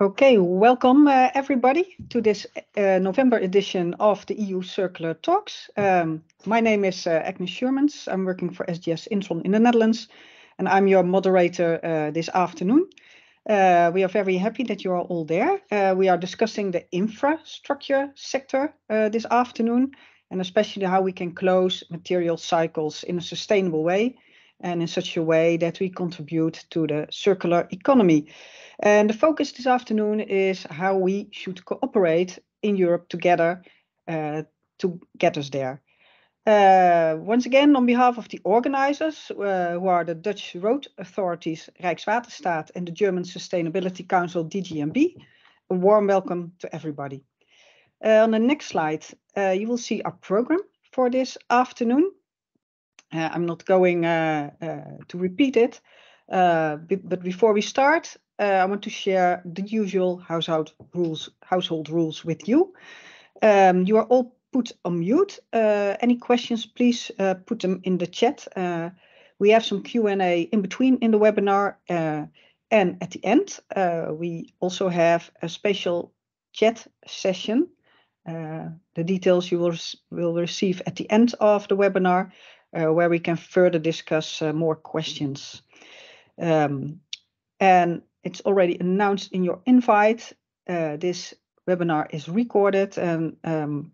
Okay, welcome uh, everybody to this uh, November edition of the EU Circular Talks. Um, my name is uh, Agnes Schurmans. I'm working for SGS Intron in the Netherlands, and I'm your moderator uh, this afternoon. Uh, we are very happy that you are all there. Uh, we are discussing the infrastructure sector this afternoon, and especially how we can close material cycles in a sustainable way and in such a way that we contribute to the circular economy. And the focus this afternoon is how we should cooperate in Europe together uh, to get us there. Uh, once again, on behalf of the organizers, uh, who are the Dutch road authorities Rijkswaterstaat and the German Sustainability Council DGNB, a warm welcome to everybody. Uh, on the next slide, uh, you will see our program for this afternoon. Uh, I'm not going uh, uh, to repeat it, but before we start, I want to share the usual household rules, household rules with you. Um, you are all put on mute. any questions, please put them in the chat. we have some Q&A in between in the webinar. And at the end, uh, we also have a special chat session. Uh, the details you will, will receive at the end of the webinar, where we can further discuss uh, more questions. Um, and it's already announced in your invite. Uh, this webinar is recorded and um,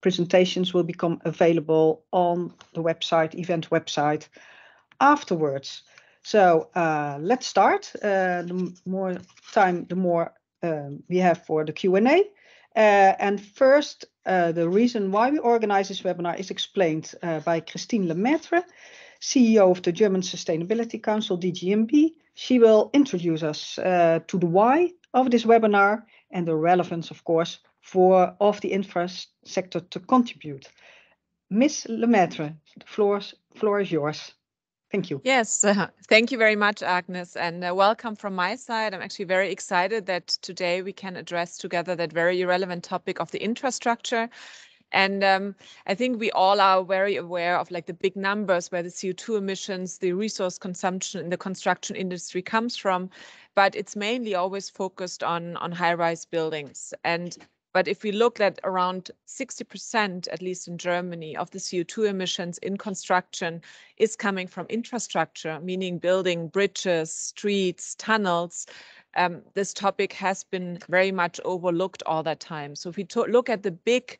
presentations will become available on the website, event website afterwards. So uh, let's start. Uh, the more time, the more um, we have for the Q&A. Uh, and first, uh, the reason why we organize this webinar is explained uh, by Christine Lemaitre, CEO of the German Sustainability Council, DGNB. She will introduce us uh, to the why of this webinar and the relevance, of course, for of the infra sector to contribute. Ms. Lemaitre, the floor, floor is yours. Thank you. Yes, uh, thank you very much, Agnes, and uh, welcome from my side. I'm actually very excited that today we can address together that very relevant topic of the infrastructure. And um, I think we all are very aware of like the big numbers where the CO2 emissions, the resource consumption in the construction industry comes from, but it's mainly always focused on on high-rise buildings. And but if we look at around 60%, at least in Germany, of the CO2 emissions in construction is coming from infrastructure, meaning building bridges, streets, tunnels. Um, this topic has been very much overlooked all that time. So if we look at the big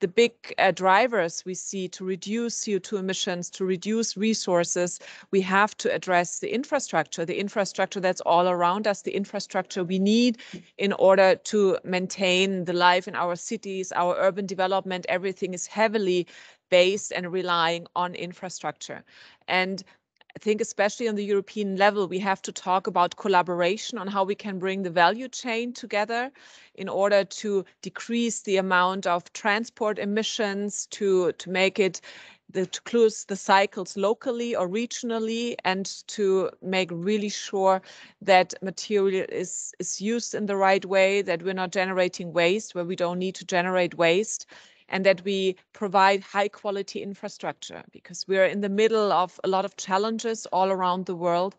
the big uh, drivers we see to reduce CO2 emissions, to reduce resources, we have to address the infrastructure, the infrastructure that's all around us, the infrastructure we need in order to maintain the life in our cities, our urban development. Everything is heavily based and relying on infrastructure. And I think especially on the European level, we have to talk about collaboration on how we can bring the value chain together in order to decrease the amount of transport emissions, to, to make it the, to close the cycles locally or regionally and to make really sure that material is, is used in the right way, that we're not generating waste where we don't need to generate waste and that we provide high quality infrastructure because we're in the middle of a lot of challenges all around the world.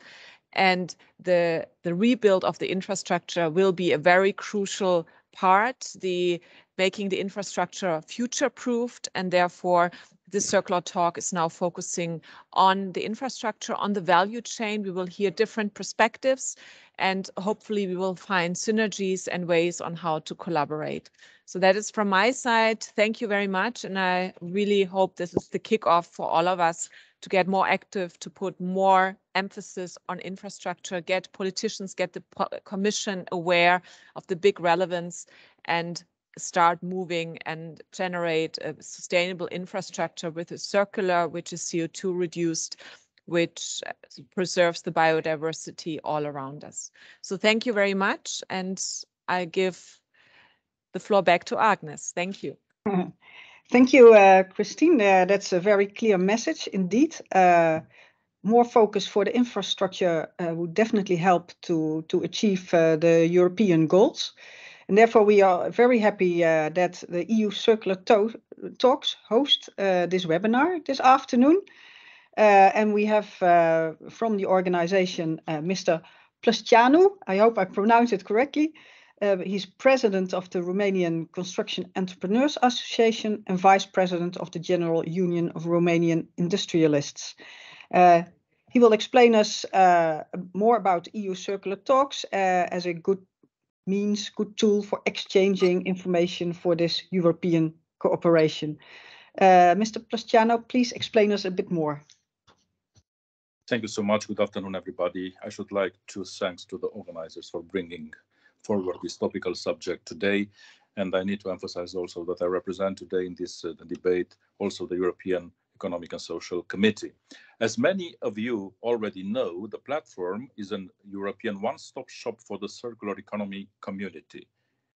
And the the rebuild of the infrastructure will be a very crucial part the making the infrastructure future proofed and therefore the circular talk is now focusing on the infrastructure on the value chain we will hear different perspectives and hopefully we will find synergies and ways on how to collaborate so that is from my side. Thank you very much. And I really hope this is the kickoff for all of us to get more active, to put more emphasis on infrastructure, get politicians, get the commission aware of the big relevance and start moving and generate a sustainable infrastructure with a circular, which is CO2 reduced, which preserves the biodiversity all around us. So thank you very much. And I give the floor back to Agnes. Thank you. Thank you, uh, Christine. Uh, that's a very clear message indeed. Uh, more focus for the infrastructure uh, would definitely help to, to achieve uh, the European goals. And therefore, we are very happy uh, that the EU Circular to Talks host this webinar this afternoon. and we have from the organization Mr. Plosceanu, I hope I pronounced it correctly, Uh, he's president of the Romanian Construction Entrepreneurs Association and vice president of the General Union of Romanian Industrialists. Uh, he will explain us uh, more about EU circular talks uh, as a good means, good tool for exchanging information for this European cooperation. Uh, Mr. Plosceanu, please explain us a bit more. Thank you so much. Good afternoon, everybody. I should like to thanks to the organizers for bringing forward this topical subject today. And I need to emphasize also that I represent today in this uh, debate also the European Economic and Social Committee. As many of you already know, the platform is an European one-stop shop for the circular economy community.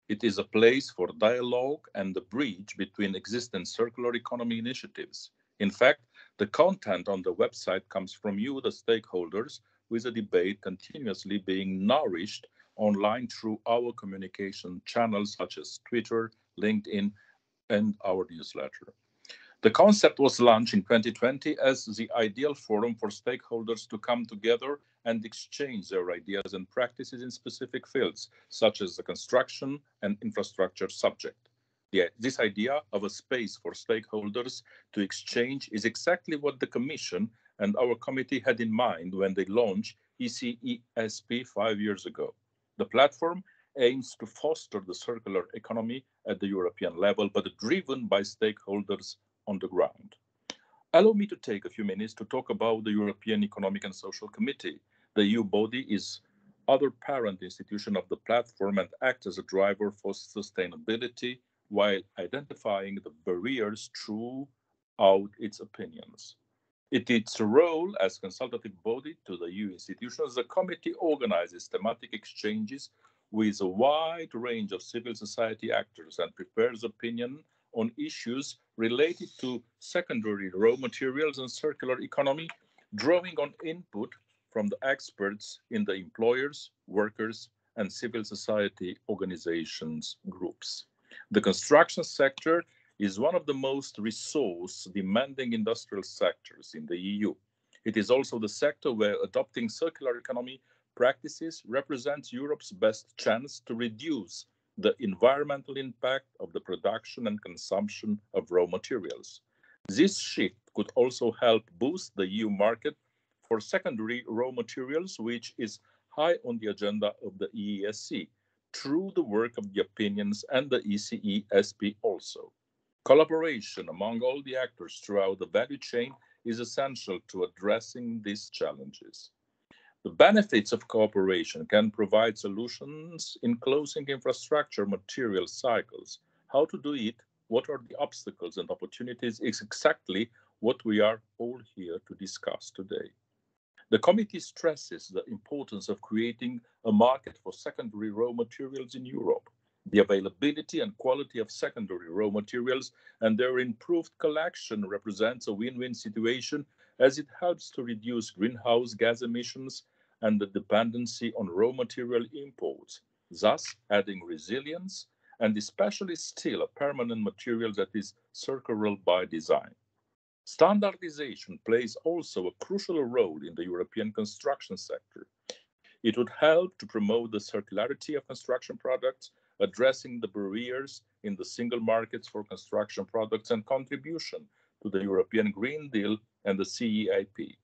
It is a place for dialogue and the bridge between existing circular economy initiatives. In fact, the content on the website comes from you, the stakeholders, with a debate continuously being nourished online through our communication channels such as Twitter, LinkedIn, and our newsletter. The concept was launched in 2020 as the ideal forum for stakeholders to come together and exchange their ideas and practices in specific fields, such as the construction and infrastructure subject. Yeah, this idea of a space for stakeholders to exchange is exactly what the Commission and our committee had in mind when they launched ECESP five years ago. The platform aims to foster the circular economy at the European level, but driven by stakeholders on the ground. Allow me to take a few minutes to talk about the European Economic and Social Committee. The EU body is other parent institution of the platform and acts as a driver for sustainability while identifying the barriers throughout its opinions. It its role as consultative body to the EU institutions, the committee organizes thematic exchanges with a wide range of civil society actors and prepares opinion on issues related to secondary raw materials and circular economy, drawing on input from the experts in the employers, workers, and civil society organizations groups. The construction sector is one of the most resource demanding industrial sectors in the EU. It is also the sector where adopting circular economy practices represents Europe's best chance to reduce the environmental impact of the production and consumption of raw materials. This shift could also help boost the EU market for secondary raw materials, which is high on the agenda of the EESC, through the work of the opinions and the ECESP also. Collaboration among all the actors throughout the value chain is essential to addressing these challenges. The benefits of cooperation can provide solutions in closing infrastructure material cycles. How to do it, what are the obstacles and opportunities is exactly what we are all here to discuss today. The committee stresses the importance of creating a market for secondary raw materials in Europe. The availability and quality of secondary raw materials and their improved collection represents a win-win situation as it helps to reduce greenhouse gas emissions and the dependency on raw material imports, thus adding resilience and especially steel, a permanent material that is circular by design. Standardization plays also a crucial role in the European construction sector. It would help to promote the circularity of construction products, addressing the barriers in the single markets for construction products and contribution to the European Green Deal and the CEAP.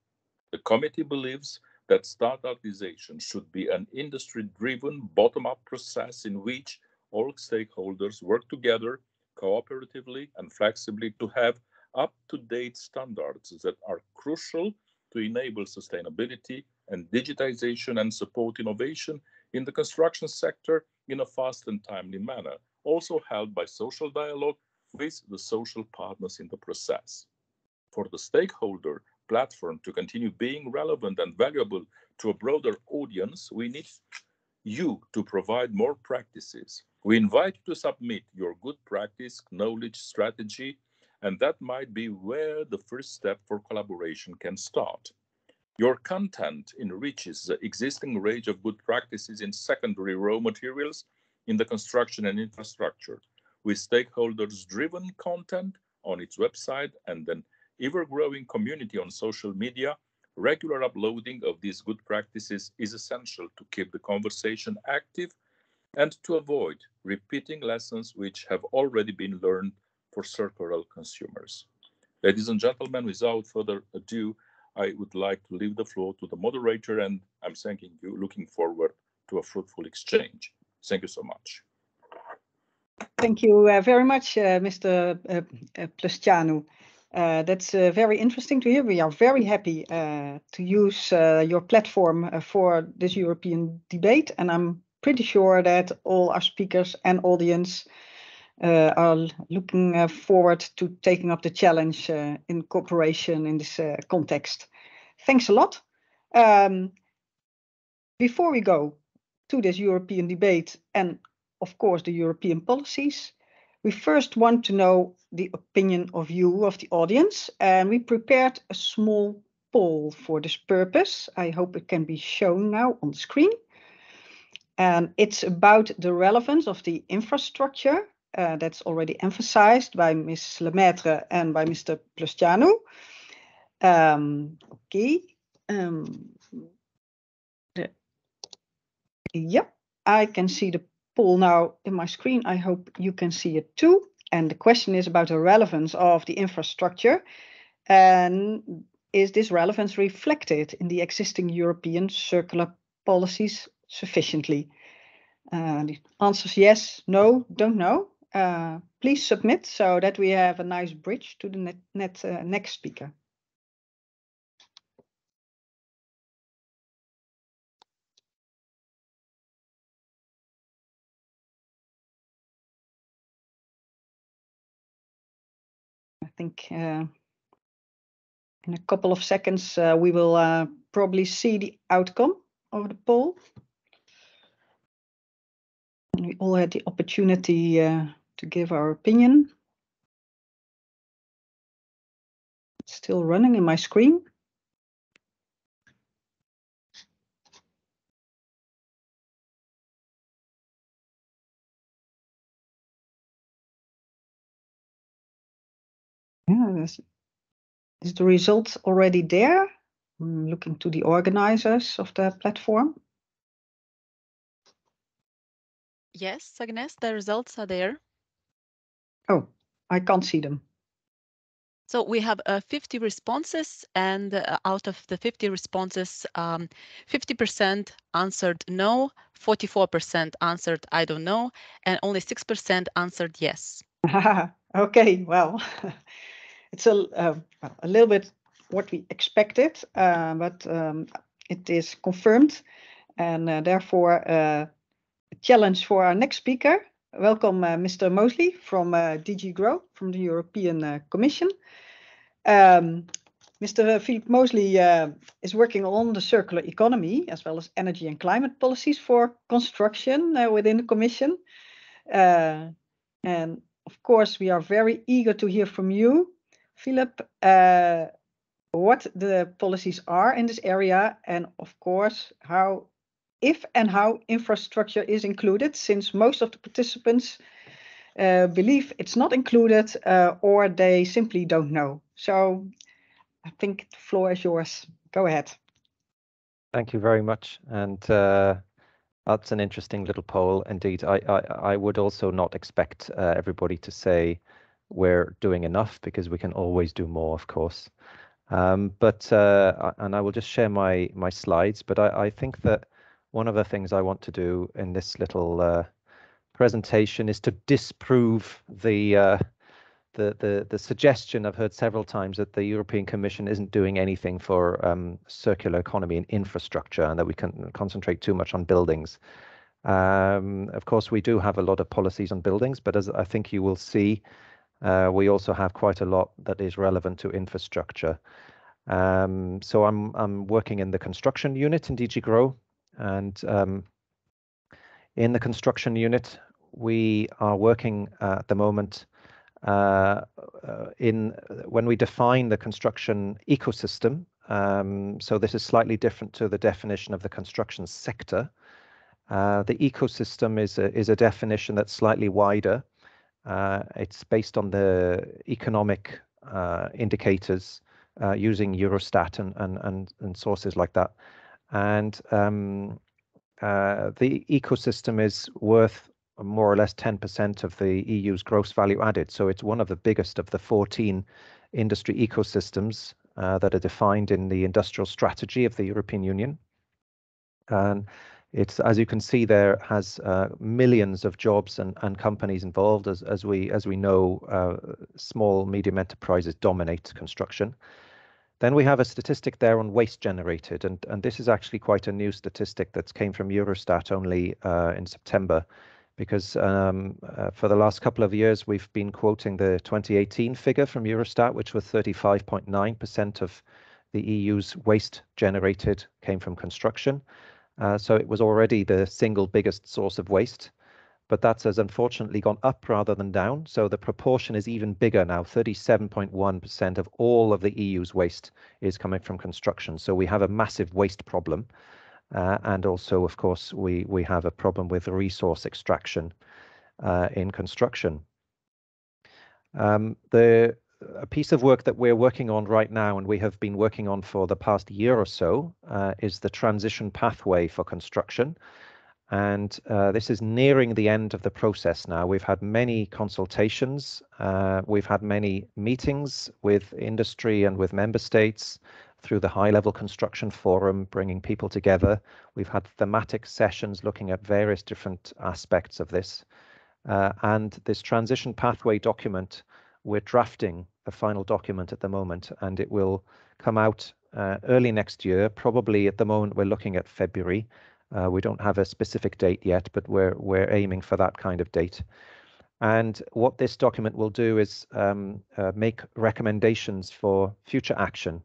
The committee believes that standardization should be an industry-driven bottom-up process in which all stakeholders work together cooperatively and flexibly to have up-to-date standards that are crucial to enable sustainability and digitization and support innovation in the construction sector in a fast and timely manner, also held by social dialogue with the social partners in the process. For the stakeholder platform to continue being relevant and valuable to a broader audience, we need you to provide more practices. We invite you to submit your good practice, knowledge, strategy, and that might be where the first step for collaboration can start. Your content enriches the existing range of good practices in secondary raw materials in the construction and infrastructure, with stakeholders driven content on its website and then ever-growing community on social media, regular uploading of these good practices is essential to keep the conversation active and to avoid repeating lessons which have already been learned for circular consumers. Ladies and gentlemen, without further ado, I would like to leave the floor to the moderator, and I'm thanking you, looking forward to a fruitful exchange. Thank you so much. Thank you uh, very much, uh, Mr. Uh, Plosceanu. Uh, that's uh, very interesting to hear. We are very happy uh, to use your platform for this European debate, and I'm pretty sure that all our speakers and audience are looking forward to taking up the challenge in cooperation in this context. Thanks a lot. Um, before we go to this European debate and, of course, the European policies, we first want to know the opinion of you, of the audience, and we prepared a small poll for this purpose. I hope it can be shown now on the screen. And it's about the relevance of the infrastructure uh, that's already emphasized by Ms. Lemaitre and by Mr. Plosceanu. Um, okay. Um, yep, I can see the poll now in my screen. I hope you can see it too. And the question is about the relevance of the infrastructure. And is this relevance reflected in the existing European circular policies sufficiently? Uh, the answer is yes, no, don't know. Uh, please submit so that we have a nice bridge to the net, net uh, next speaker. Think uh, in a couple of seconds uh, we will uh, probably see the outcome of the poll. We all had the opportunity to give our opinion. It's still running in my screen. Yeah, is, is the result already there? I'm looking to the organizers of the platform. Yes, Agnes, the results are there. Oh, I can't see them. So we have uh, 50 responses, and uh, out of the 50 responses, 50% um, answered no, 44% answered I don't know, and only 6% answered yes. okay, well, it's a, uh, a little bit what we expected, uh, but um, it is confirmed and uh, therefore uh, a challenge for our next speaker. Welcome, uh, Mr. Mosley from uh, DG Grow from the European Commission. Um, Mr. Philip Mosley is working on the circular economy as well as energy and climate policies for construction within the Commission. and of course, we are very eager to hear from you Philip, uh, what the policies are in this area, and of course, how, if and how infrastructure is included, since most of the participants uh, believe it's not included uh, or they simply don't know. So I think the floor is yours. Go ahead. Thank you very much. And uh, that's an interesting little poll indeed. I, I, I would also not expect uh, everybody to say we're doing enough because we can always do more, of course. Um, but uh, and I will just share my my slides. But I, I, think that one of the things I want to do in this little uh, presentation is to disprove the uh, the the the suggestion I've heard several times that the European Commission isn't doing anything for um, circular economy and infrastructure, and that we can concentrate too much on buildings. Um, of course, we do have a lot of policies on buildings, but as I think you will see, we also have quite a lot that is relevant to infrastructure. Um, so I'm I'm working in the construction unit in DG Grow, and um, in the construction unit, we are working uh, at the moment uh, uh, in when we define the construction ecosystem. Um, so this is slightly different to the definition of the construction sector. Uh, the ecosystem is a, is a definition that's slightly wider uh, it's based on the economic uh, indicators uh, using Eurostat and, and, and, and sources like that. And um, uh, the ecosystem is worth more or less 10% of the EU's gross value added. So it's one of the biggest of the 14 industry ecosystems uh, that are defined in the industrial strategy of the European Union. And it's, as you can see there, has uh, millions of jobs and, and companies involved. As, as, we, as we know, uh, small, medium enterprises dominate construction. Then we have a statistic there on waste generated, and, and this is actually quite a new statistic that came from Eurostat only uh, in September, because um, uh, for the last couple of years we've been quoting the 2018 figure from Eurostat, which was 35.9% of the EU's waste generated came from construction. Uh, so it was already the single biggest source of waste but that has unfortunately gone up rather than down. So the proportion is even bigger now. 37.1% of all of the EU's waste is coming from construction. So we have a massive waste problem. Uh, and also, of course, we, we have a problem with resource extraction uh, in construction. Um, the a piece of work that we're working on right now, and we have been working on for the past year or so, uh, is the transition pathway for construction. And uh, this is nearing the end of the process now. We've had many consultations, uh, we've had many meetings with industry and with member states through the high level construction forum, bringing people together. We've had thematic sessions looking at various different aspects of this. Uh, and this transition pathway document, we're drafting the final document at the moment, and it will come out uh, early next year. Probably at the moment, we're looking at February. Uh, we don't have a specific date yet, but we're we're aiming for that kind of date. And what this document will do is um, uh, make recommendations for future action,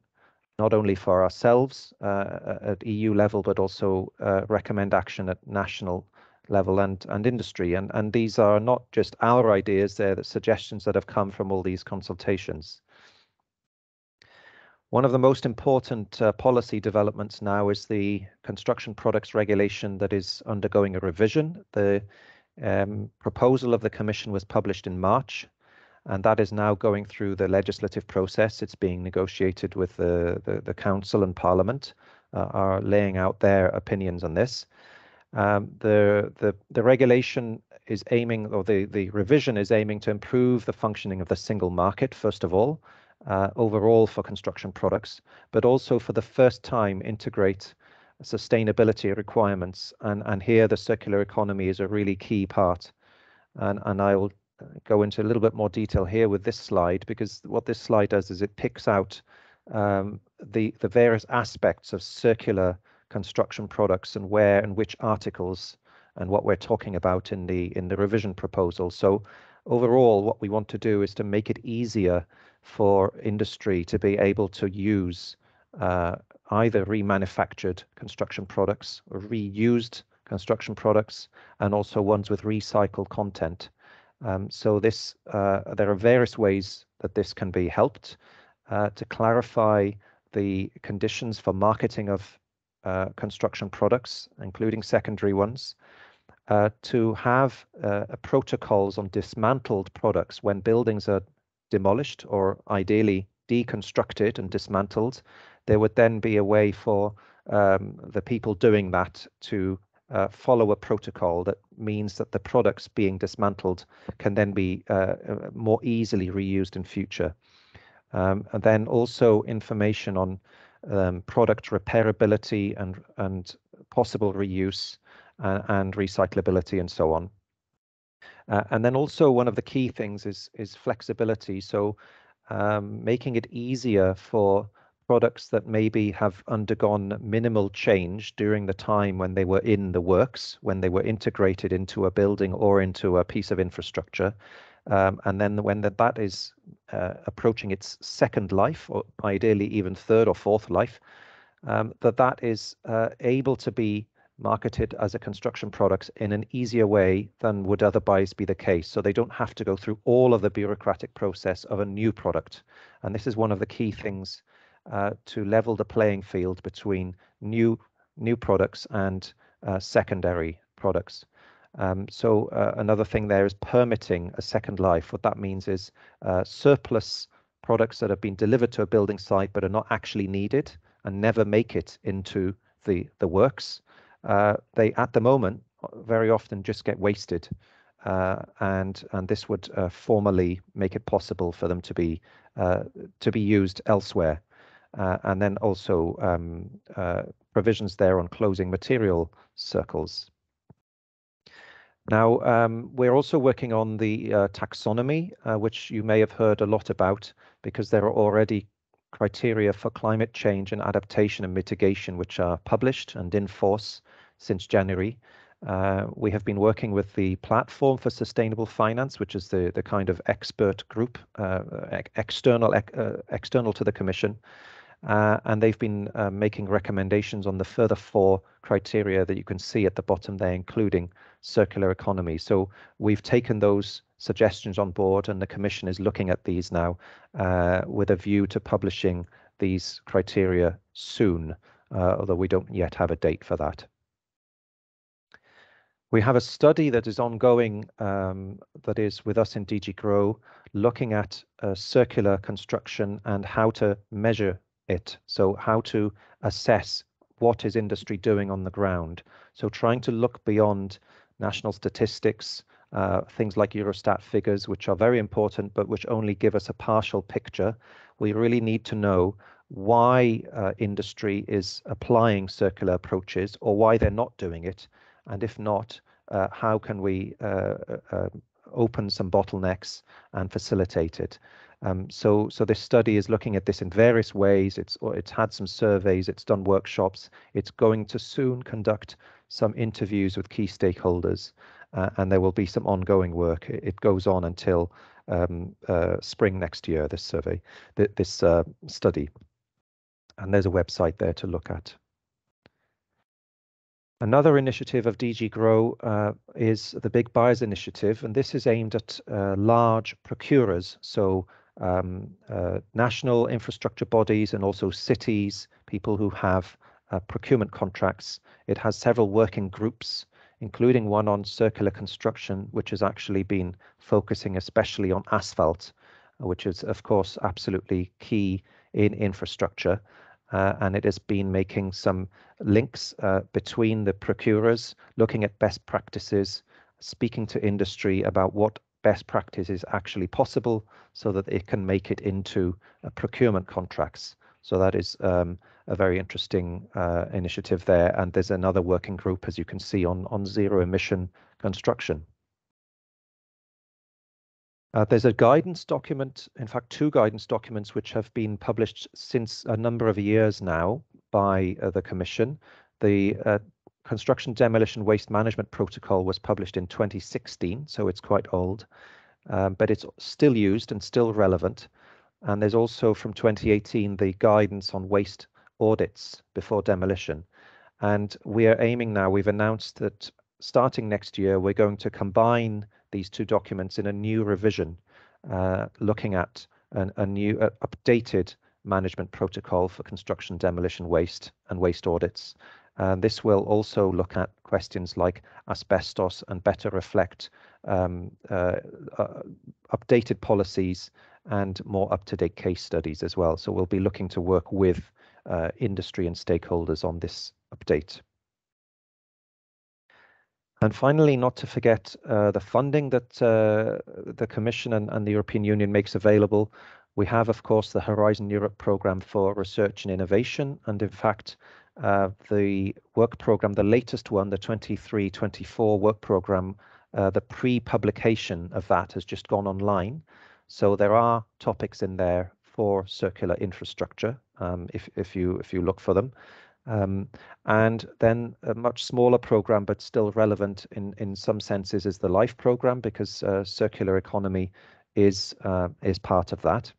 not only for ourselves uh, at EU level, but also uh, recommend action at national level and and industry. And and these are not just our ideas; they're the suggestions that have come from all these consultations. One of the most important uh, policy developments now is the construction products regulation that is undergoing a revision. The um, proposal of the Commission was published in March, and that is now going through the legislative process. It's being negotiated with the, the, the Council and Parliament, uh, are laying out their opinions on this. Um, the, the, the regulation is aiming, or the, the revision is aiming to improve the functioning of the single market, first of all, uh, overall for construction products, but also for the first time integrate sustainability requirements. And, and here the circular economy is a really key part. And, and I will uh, go into a little bit more detail here with this slide, because what this slide does is it picks out um, the, the various aspects of circular construction products and where and which articles and what we're talking about in the in the revision proposal. So overall, what we want to do is to make it easier for industry to be able to use uh, either remanufactured construction products or reused construction products and also ones with recycled content. Um, so this, uh, there are various ways that this can be helped uh, to clarify the conditions for marketing of construction products, including secondary ones, uh, to have uh, protocols on dismantled products when buildings are demolished or ideally deconstructed and dismantled, there would then be a way for um, the people doing that to uh, follow a protocol that means that the products being dismantled can then be uh, uh more easily reused in future. Um, and then also information on um, product repairability and, and possible reuse uh, and recyclability and so on. Uh, and then also one of the key things is is flexibility. So um, making it easier for products that maybe have undergone minimal change during the time when they were in the works, when they were integrated into a building or into a piece of infrastructure. Um, and then when the, that is uh, approaching its second life, or ideally even third or fourth life, um, that that is uh, able to be marketed as a construction product in an easier way than would otherwise be the case. So they don't have to go through all of the bureaucratic process of a new product. And this is one of the key things uh, to level the playing field between new new products and uh, secondary products. Um, so uh, another thing there is permitting a second life. What that means is uh, surplus products that have been delivered to a building site but are not actually needed and never make it into the the works uh, they at the moment very often just get wasted. Uh, and and this would uh, formally make it possible for them to be uh, to be used elsewhere. And then also um, provisions there on closing material circles. Now, um, we're also working on the uh, taxonomy, which you may have heard a lot about because there are already criteria for climate change and adaptation and mitigation, which are published and in force since January. Uh, we have been working with the Platform for Sustainable Finance, which is the, the kind of expert group, uh, external, uh, external to the Commission. Uh, and they've been uh, making recommendations on the further four criteria that you can see at the bottom there, including circular economy. So we've taken those suggestions on board and the Commission is looking at these now uh, with a view to publishing these criteria soon, although we don't yet have a date for that. We have a study that is ongoing um, that is with us in DG Grow, looking at uh, circular construction and how to measure it. So how to assess what is industry doing on the ground. So trying to look beyond national statistics, uh, things like Eurostat figures, which are very important, but which only give us a partial picture. We really need to know why uh, industry is applying circular approaches or why they're not doing it and if not, uh, how can we uh, uh, open some bottlenecks and facilitate it? Um, so, so this study is looking at this in various ways. It's it's had some surveys, it's done workshops. It's going to soon conduct some interviews with key stakeholders, uh, and there will be some ongoing work. It, it goes on until um, uh, spring next year. This survey, th this uh, study, and there's a website there to look at. Another initiative of DG Grow uh, is the Big Buyers Initiative, and this is aimed at uh, large procurers, so um, uh, national infrastructure bodies and also cities, people who have uh, procurement contracts. It has several working groups, including one on circular construction, which has actually been focusing especially on asphalt, which is, of course, absolutely key in infrastructure uh, and it has been making some links uh, between the procurers, looking at best practices, speaking to industry about what best practice is actually possible so that it can make it into uh, procurement contracts. So that is um, a very interesting uh, initiative there. And there's another working group, as you can see, on, on zero emission construction. Uh, there's a guidance document, in fact, two guidance documents which have been published since a number of years now by uh, the Commission. The uh, Construction Demolition Waste Management Protocol was published in 2016, so it's quite old, um, but it's still used and still relevant. And there's also from 2018 the guidance on waste audits before demolition. And we are aiming now, we've announced that starting next year, we're going to combine these two documents in a new revision, uh, looking at an, a new uh, updated management protocol for construction, demolition, waste and waste audits. And this will also look at questions like asbestos and better reflect um, uh, uh, updated policies and more up-to-date case studies as well. So we'll be looking to work with uh, industry and stakeholders on this update. And finally, not to forget uh, the funding that uh, the Commission and, and, the European Union makes available. We have, of course, the Horizon Europe programme for research and innovation. And in fact, uh, the work programme, the latest one, the 23-24 work programme, uh, the pre-publication of that has just gone online. So there are topics in there for circular infrastructure, um, if, if, you, if you look for them. Um, and then a much smaller program, but still relevant in, in some senses, is the LIFE program because uh, circular economy is uh, is part of that.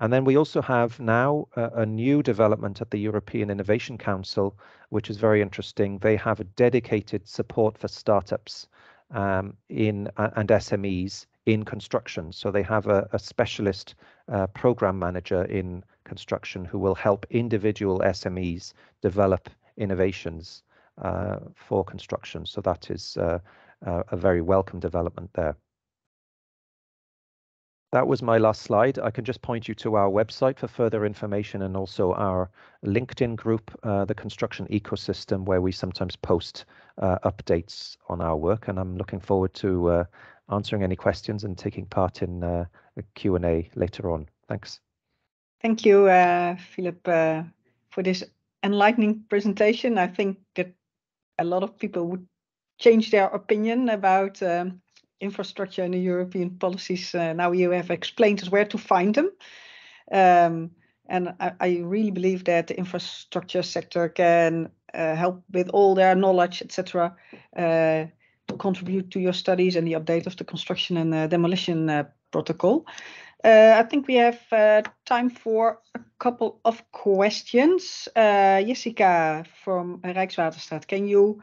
And then we also have now a, a, new development at the European Innovation Council, which is very interesting. They have a dedicated support for startups um, in uh, and SMEs in construction. So they have a, a specialist uh, program manager in construction who will help individual SMEs develop innovations uh, for construction. So that is uh, a very welcome development there. That was my last slide. I can just point you to our website for further information and also our LinkedIn group, uh, the construction ecosystem, where we sometimes post uh, updates on our work. And I'm looking forward to uh, answering any questions and taking part in uh, a Q&A later on. Thanks. Thank you, uh, Philip, uh, for this enlightening presentation. I think that a lot of people would change their opinion about um, infrastructure and the European policies. Uh, now you have explained us where to find them. Um, and I, I, really believe that the infrastructure sector can uh, help with all their knowledge, etc., uh, to contribute to your studies and the update of the construction and uh, demolition uh, protocol. Uh, I think we have time for a couple of questions. Jessica from Rijkswaterstaat, can you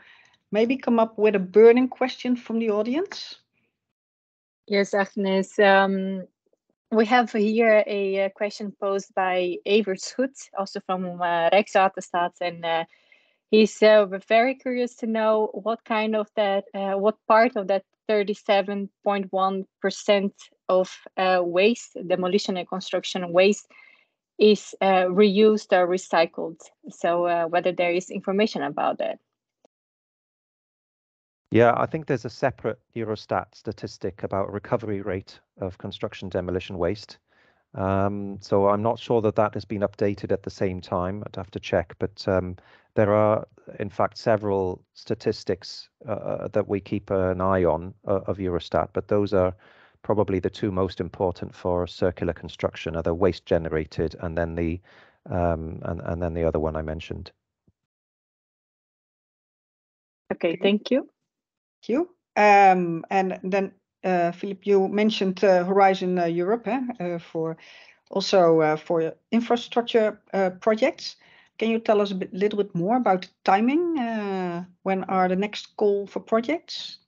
maybe come up with a burning question from the audience? Yes, Agnes. Um, we have here a, question posed by Evert Schut, also from uh, Rijkswaterstaat, and uh, he's uh, very curious to know what kind of that, uh, what part of that 37.1% of uh, waste, demolition and construction waste, is uh, reused or recycled. So uh, whether there is information about that. Yeah, I think there's a separate Eurostat statistic about recovery rate of construction demolition waste. Um, so I'm not sure that that has been updated at the same time. I'd have to check, but um, there are, in fact, several statistics uh, uh that we keep an eye on uh, of Eurostat, but those are probably the two most important for circular construction, are the waste generated and then the um, and, and then the other one I mentioned. Okay, thank you you. Um, and then, uh, Philip, you mentioned uh, Horizon uh, Europe eh, for also for infrastructure projects. Can you tell us a bit, little bit more about the timing? when are the next call for projects?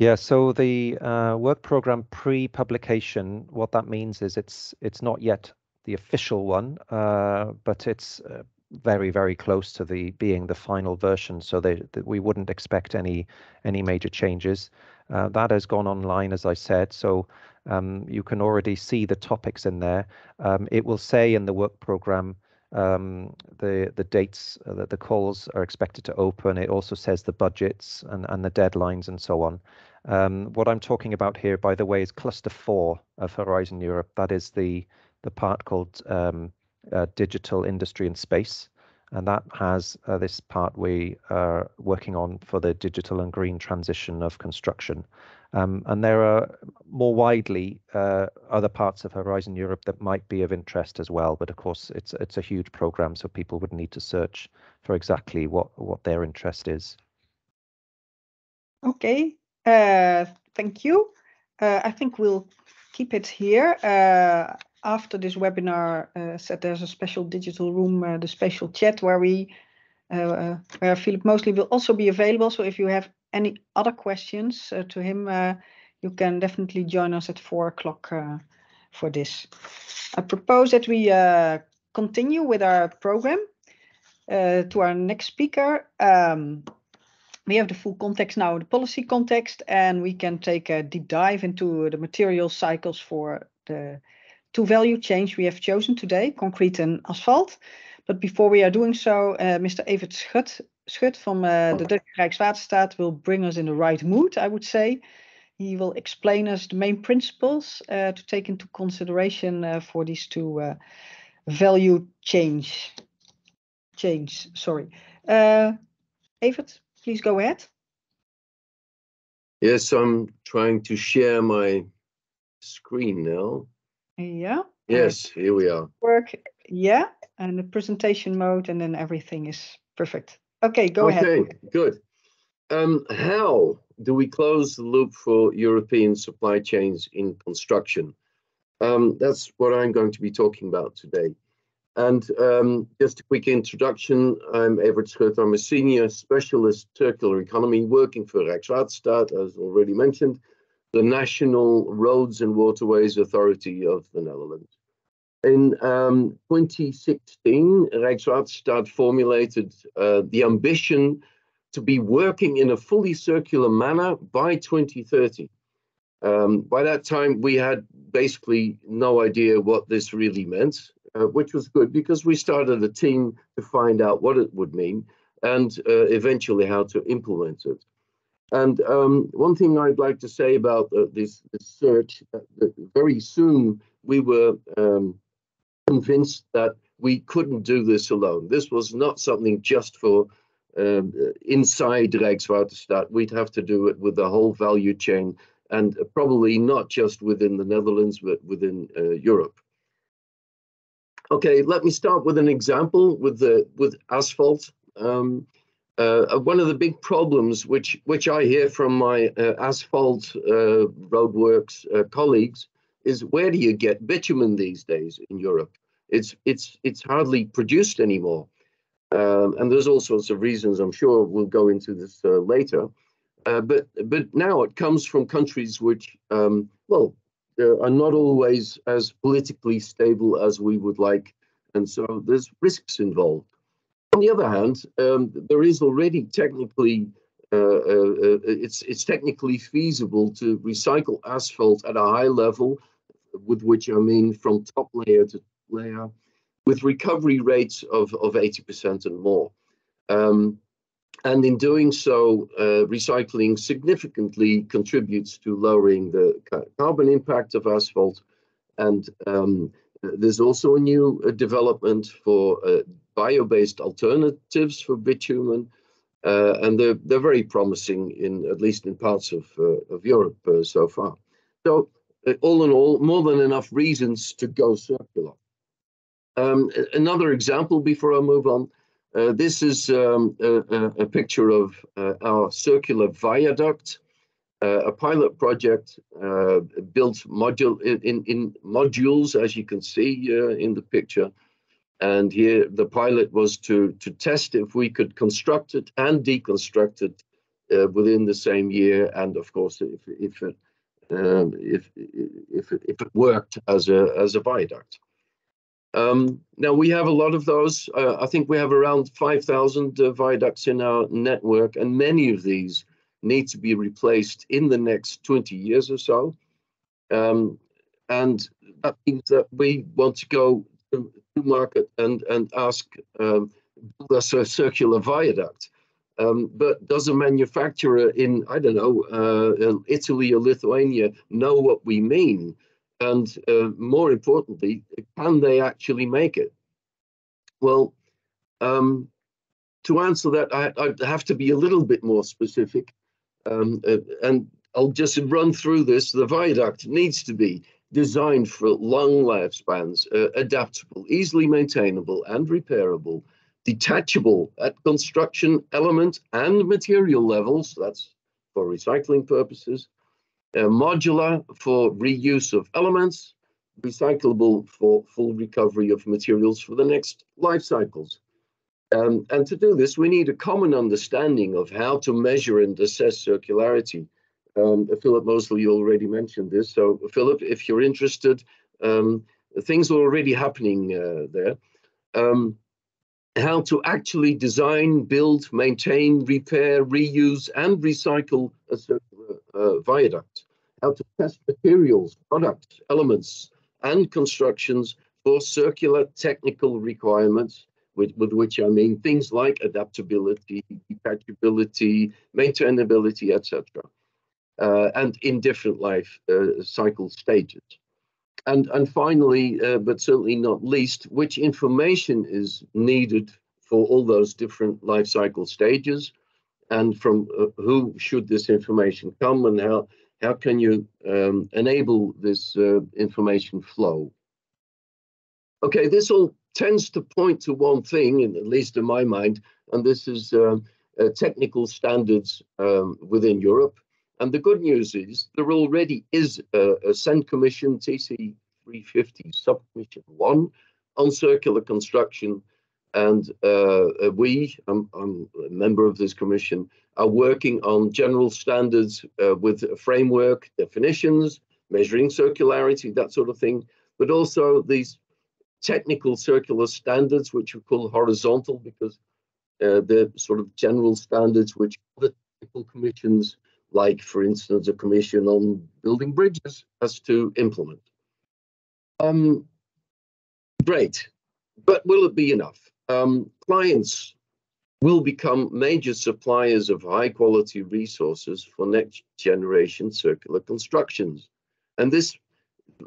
Yeah, so the uh, work program pre-publication, what that means is it's it's not yet the official one, uh, but it's uh, very very close to the being the final version so that we wouldn't expect any any major changes. Uh, that has gone online as i said so um, you can already see the topics in there. Um, it will say in the work program um, the the dates uh, that the calls are expected to open. It also says the budgets and, and the deadlines and so on. Um, what i'm talking about here by the way is cluster four of horizon europe. That is the the part called um, uh, digital industry and space. And that has uh, this part we are working on for the digital and green transition of construction. Um, and there are more widely uh, other parts of Horizon Europe that might be of interest as well. But of course, it's it's a huge program, so people would need to search for exactly what what their interest is. Okay, uh, thank you. Uh, I think we'll keep it here. After this webinar uh, said there's a special digital room, uh, the special chat where we, uh, uh where Philip Mosley will also be available. So if you have any other questions uh, to him, uh, you can definitely join us at four o'clock for this. I propose that we continue with our program to our next speaker. Um, we have the full context now, the policy context, and we can take a deep dive into the material cycles for the two value chains we have chosen today, concrete and asphalt. But before we are doing so, uh, Mr. Evert Schut, Schut from uh, the Dutch Rijkswaterstaat will bring us in the right mood, I would say. He will explain us the main principles uh, to take into consideration uh, for these two uh, value change. Change, sorry. Uh, Evert, please go ahead. Yes, I'm trying to share my screen now. Yeah. Yes, here we are. Work. Yeah. And the presentation mode, and then everything is perfect. Okay, go okay, ahead. Okay, good. Um, how do we close the loop for European supply chains in construction? Um, that's what I'm going to be talking about today. And um, just a quick introduction, I'm Evert Schut. I'm a senior specialist circular economy working for Rijkswaterstaat, as already mentioned, the National Roads and Waterways Authority of the Netherlands. In um, 2016, Rijkswaterstaat formulated uh, the ambition to be working in a fully circular manner by 2030. Um, by that time, we had basically no idea what this really meant, uh, which was good because we started a team to find out what it would mean and uh, eventually how to implement it. And um, one thing I'd like to say about uh, this, this, search, uh, very soon we were um, convinced that we couldn't do this alone. This was not something just for um, inside Rijkswaterstaat. We'd have to do it with the whole value chain and probably not just within the Netherlands, but within uh, Europe. Okay, let me start with an example with the with asphalt. Um, uh, one of the big problems which which I hear from my uh, asphalt uh, roadworks uh, colleagues is where do you get bitumen these days in Europe? It's it's it's hardly produced anymore, um, and there's all sorts of reasons. I'm sure we'll go into this uh, later. Uh, but but now it comes from countries which, um, well, are not always as politically stable as we would like, and so there's risks involved. On the other hand, um, there is already technically uh, uh, uh, it's it's technically feasible to recycle asphalt at a high level, with which I mean from top layer to layer, with recovery rates of of 80% and more. Um, and in doing so, uh, recycling significantly contributes to lowering the carbon impact of asphalt. And um, there's also a new uh, development for uh, bio-based alternatives for bitumen, uh, and they're they're very promising in at least in parts of uh, of Europe uh, so far. So all in all, more than enough reasons to go circular. Um, another example before I move on. Uh, this is um, a, a, picture of uh, our circular viaduct, uh, a pilot project uh, built module in, in modules, as you can see uh, in the picture. And here the pilot was to, to test if we could construct it and deconstruct it uh, within the same year. And of course, if, if, it, um, if, if, it, if it worked as a, as a viaduct. Um, now we have a lot of those. Uh, I think we have around 5,000 uh, viaducts in our network, and many of these need to be replaced in the next 20 years or so. Um, and that means that we want to go market and, and ask um, us a circular viaduct. Um, but does a manufacturer in, I don't know, uh, Italy or Lithuania know what we mean? And uh, more importantly, can they actually make it? Well, um, to answer that, I, I, have to be a little bit more specific. Um, uh, and I'll just run through this. The viaduct needs to be designed for long lifespans, uh, adaptable, easily maintainable and repairable, detachable at construction element and material levels. That's for recycling purposes uh, modular for reuse of elements, recyclable for full recovery of materials for the next life cycles. Um, and to do this, we need a common understanding of how to measure and assess circularity. Um, Philip Mosley you already mentioned this. So, Philip, if you're interested, um, things are already happening uh, there. Um, how to actually design, build, maintain, repair, reuse, and recycle a circular uh, viaduct how to test materials, products, elements, and constructions for circular technical requirements, with, with which I mean things like adaptability, detachability, maintainability, etc., uh, and in different life uh, cycle stages. And, and finally, uh, but certainly not least, which information is needed for all those different life cycle stages, and from uh, who should this information come, and how how can you um, enable this uh, information flow? Okay, this all tends to point to one thing, at least in my mind, and this is uh, uh, technical standards um, within Europe. And the good news is there already is a, a Commission TC 350 Subcommission 1 on circular construction. And uh, we, I'm, I'm, a member of this commission, are working on general standards uh, with framework definitions, measuring circularity, that sort of thing, but also these technical circular standards, which we call horizontal because uh, they're sort of general standards which other technical commissions like, for instance, a commission on building bridges has to implement. Um, great, but will it be enough? Um, clients will become major suppliers of high quality resources for next generation circular constructions. And this,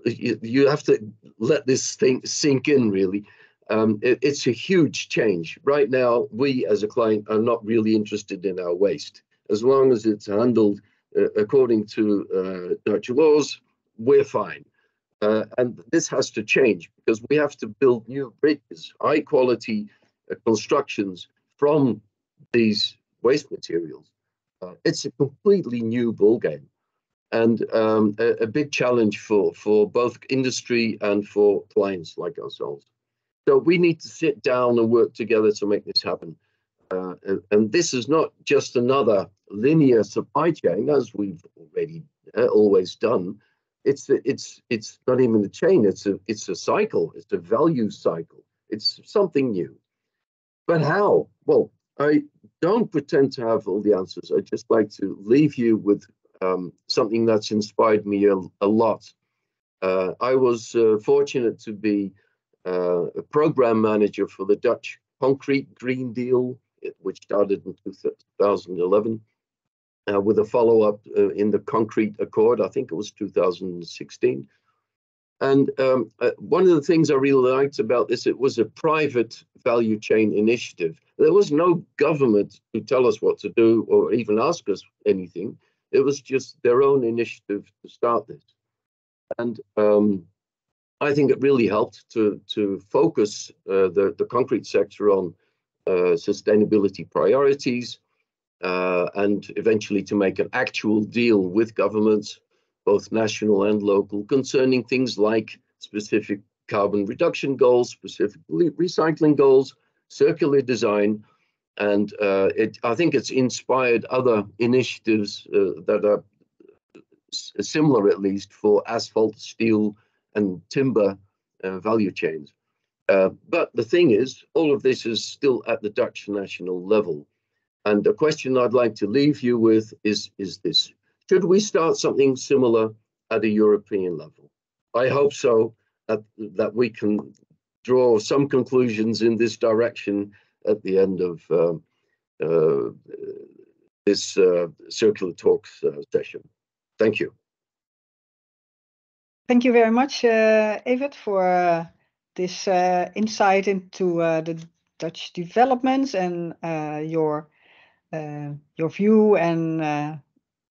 you, you have to let this thing sink in really. Um, it, it's a huge change. Right now, we as a client are not really interested in our waste. As long as it's handled uh, according to uh, Dutch laws, we're fine. Uh, and this has to change because we have to build new bridges, high quality uh, constructions from these waste materials. Uh, it's a completely new ballgame and um, a, a, big challenge for, for both industry and for clients like ourselves. So we need to sit down and work together to make this happen. Uh, and, and, this is not just another linear supply chain as we've already uh, always done. It's it's it's not even a chain. It's a it's a cycle. It's a value cycle. It's something new. But how? Well, I don't pretend to have all the answers. I'd just like to leave you with um, something that's inspired me a, a lot. Uh, I was uh, fortunate to be uh, a program manager for the Dutch Concrete Green Deal, which started in 2011, uh, with a follow up uh, in the Concrete Accord, I think it was 2016. And um, uh, one of the things I really liked about this, it was a private value chain initiative. There was no government to tell us what to do or even ask us anything. It was just their own initiative to start this. And um, I think it really helped to, to focus uh, the, the concrete sector on sustainability priorities uh, and eventually to make an actual deal with governments both national and local, concerning things like specific carbon reduction goals, specific recycling goals, circular design, and uh, it, I think it's inspired other initiatives uh, that are similar, at least, for asphalt, steel, and timber uh, value chains. Uh, but the thing is, all of this is still at the Dutch national level. And the question I'd like to leave you with is, is this. Should we start something similar at a European level? I hope so, that, we can draw some conclusions in this direction at the end of uh, uh, this uh, circular talks session. Thank you. Thank you very much, uh, Evert, for this uh, insight into the Dutch developments and your your view and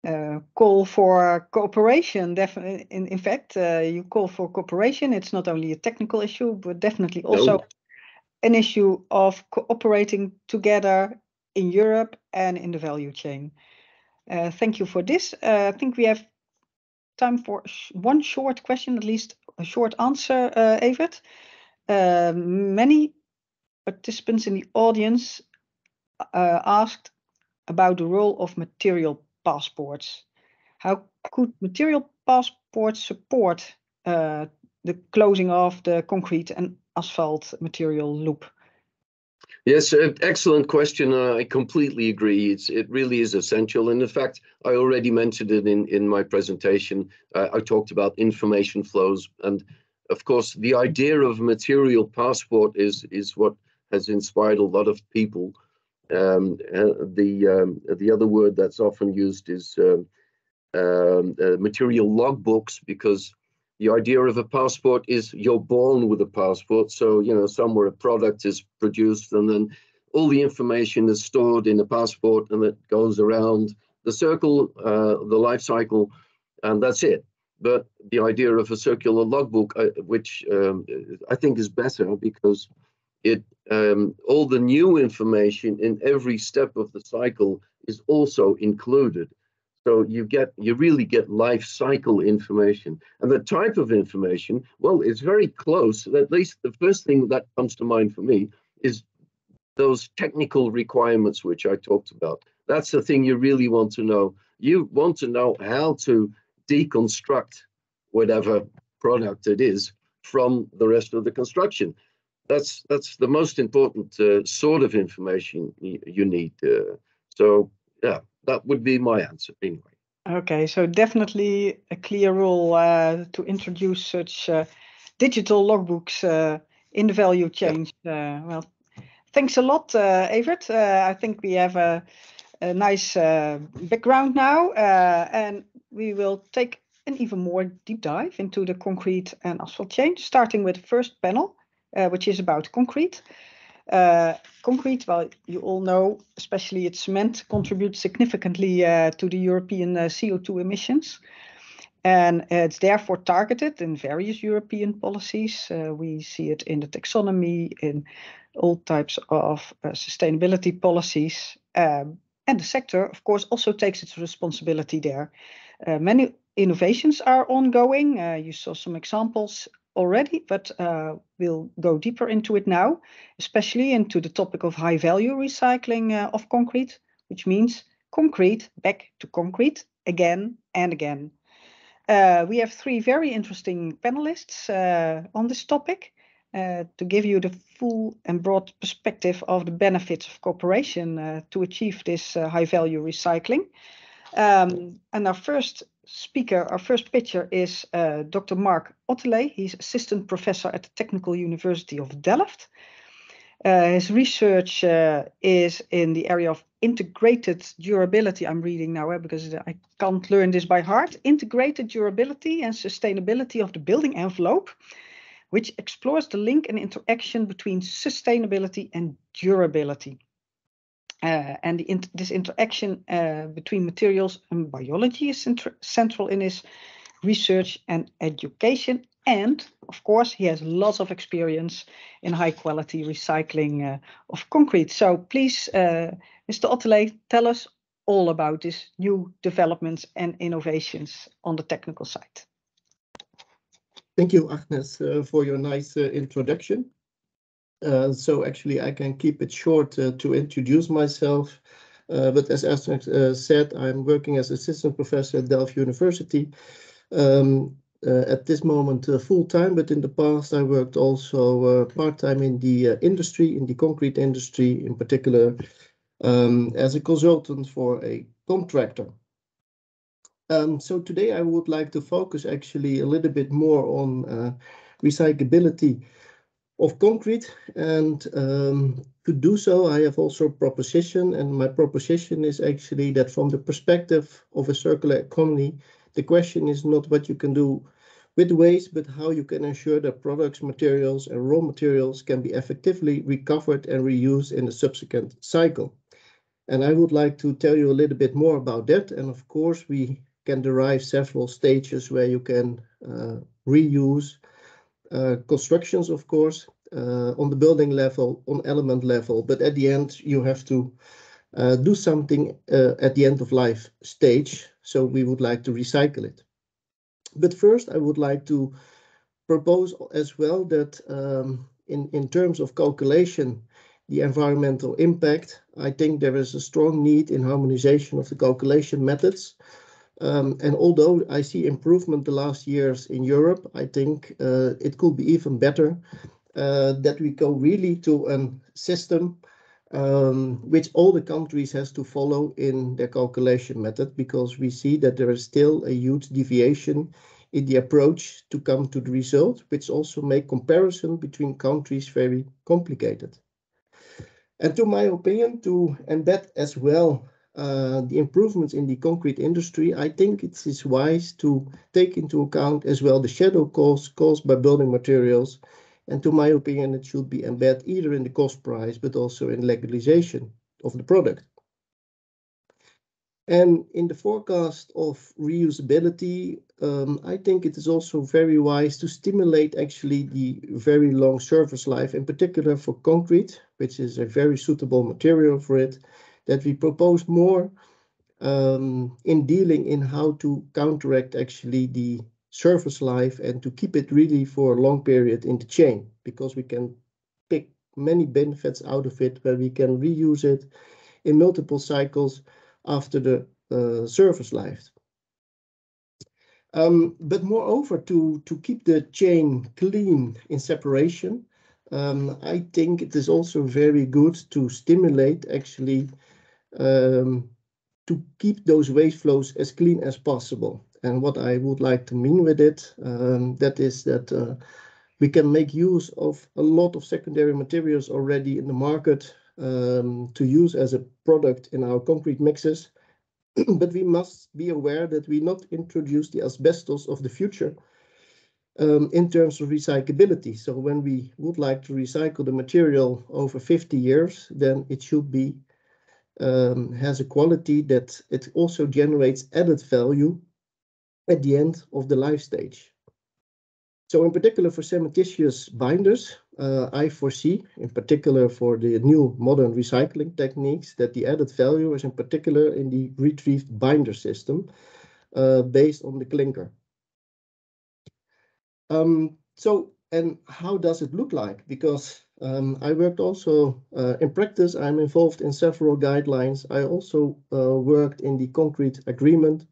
uh, call for cooperation. Definitely, in, in fact, uh, you call for cooperation. It's not only a technical issue, but definitely also no. an issue of cooperating together in Europe and in the value chain. Uh, thank you for this. Uh, I think we have time for sh one short question, at least a short answer, uh, Evert. Uh, many participants in the audience asked about the role of material passports. How could material passports support uh, the closing of the concrete and asphalt material loop? Yes, excellent question. Uh, I completely agree. It's, it really is essential. And in fact, I already mentioned it in, in my presentation. Uh, I talked about information flows. And of course, the idea of material passport is, is what has inspired a lot of people um, uh, the um, the other word that's often used is um, um, uh, material logbooks because the idea of a passport is you're born with a passport. So you know somewhere a product is produced and then all the information is stored in a passport and it goes around the circle, uh, the life cycle, and that's it. But the idea of a circular logbook, uh, which um, I think is better because it um, all the new information in every step of the cycle is also included. So you get you really get life cycle information. And the type of information, well, it's very close. At least the first thing that comes to mind for me is those technical requirements which I talked about. That's the thing you really want to know. You want to know how to deconstruct whatever product it is from the rest of the construction that's that's the most important uh, sort of information you, need. Uh, so yeah, that would be my answer anyway. Okay, so definitely a clear role uh, to introduce such uh, digital logbooks uh, in the value chain. Uh, well, thanks a lot, uh, Evert. Uh, I think we have a, a nice background now, and we will take an even more deep dive into the concrete and asphalt chain, starting with the first panel, which is about concrete. Uh, concrete, well, you all know, especially its cement, contributes significantly uh, to the European uh, CO2 emissions. And it's therefore targeted in various European policies. Uh, we see it in the taxonomy, in all types of uh, sustainability policies. Um, and the sector, of course, also takes its responsibility there. Uh, many innovations are ongoing. you saw some examples already, but uh, we'll go deeper into it now, especially into the topic of high value recycling uh, of concrete, which means concrete back to concrete again and again. Uh, we have three very interesting panelists uh, on this topic uh, to give you the full and broad perspective of the benefits of cooperation uh, to achieve this high value recycling. Um, and our first speaker, our first pitcher is uh, Dr. Marc Ottelé. He's assistant professor at the Technical University of Delft. Uh, his research uh, is in the area of integrated durability. I'm reading now eh, because I can't learn this by heart. Integrated durability and sustainability of the building envelope, which explores the link and interaction between sustainability and durability. Uh, and in this interaction uh, between materials and biology is central in his research and education. And of course, he has lots of experience in high quality recycling uh, of concrete. So please, uh, Mr. Ottelé, tell us all about these new developments and innovations on the technical side. Thank you, Agnes, uh, for your nice uh, introduction. Uh, so actually I can keep it short uh, to introduce myself. Uh, but as Astrid uh, said, I'm working as assistant professor at Delft University. Um, uh, at this moment full-time, but in the past I worked also part-time in the industry, in the concrete industry, in particular um, as a consultant for a contractor. Um, so today I would like to focus actually a little bit more on recyclability of concrete. And um, to do so, I have also a proposition. And my proposition is actually that from the perspective of a circular economy, the question is not what you can do with waste, but how you can ensure that products, materials, and raw materials can be effectively recovered and reused in the subsequent cycle. And I would like to tell you a little bit more about that. And of course, we can derive several stages where you can uh, reuse constructions, of course, uh, on the building level, on element level, but at the end, you have to uh, do something at the end of life stage. So we would like to recycle it. But first, I would like to propose as well that um, in, in terms of calculation, the environmental impact, I think there is a strong need in harmonization of the calculation methods although I see improvement the last years in Europe, I think uh, it could be even better uh, that we go really to a system um, which all the countries has to follow in their calculation method because we see that there is still a huge deviation in the approach to come to the result, which also make comparison between countries very complicated. And to my opinion, to embed as well uh, the improvements in the concrete industry, I think it is wise to take into account as well the shadow costs caused by building materials. And to my opinion, it should be embedded either in the cost price, but also in legalization of the product. And in the forecast of reusability, um, I think it is also very wise to stimulate actually the very long surface life, in particular for concrete, which is a very suitable material for it that we propose more um, in dealing in how to counteract actually the surface life and to keep it really for a long period in the chain because we can pick many benefits out of it where we can reuse it in multiple cycles after the uh, surface life. Um, but moreover, to, to keep the chain clean in separation, um, I think it is also very good to stimulate actually um, to keep those waste flows as clean as possible. And what I would like to mean with it, um, that is that uh, we can make use of a lot of secondary materials already in the market um, to use as a product in our concrete mixes. but we must be aware that we not introduce the asbestos of the future um, in terms of recyclability. So when we would like to recycle the material over 50 years, then it should be um, has a quality that it also generates added value at the end of the life stage. So in particular for cementitious binders, uh, I foresee, in particular for the new modern recycling techniques, that the added value is in particular in the retrieved binder system uh, based on the clinker. Um, so, and how does it look like? Because um, I worked also uh, in practice, I'm involved in several guidelines. I also uh, worked in the concrete agreement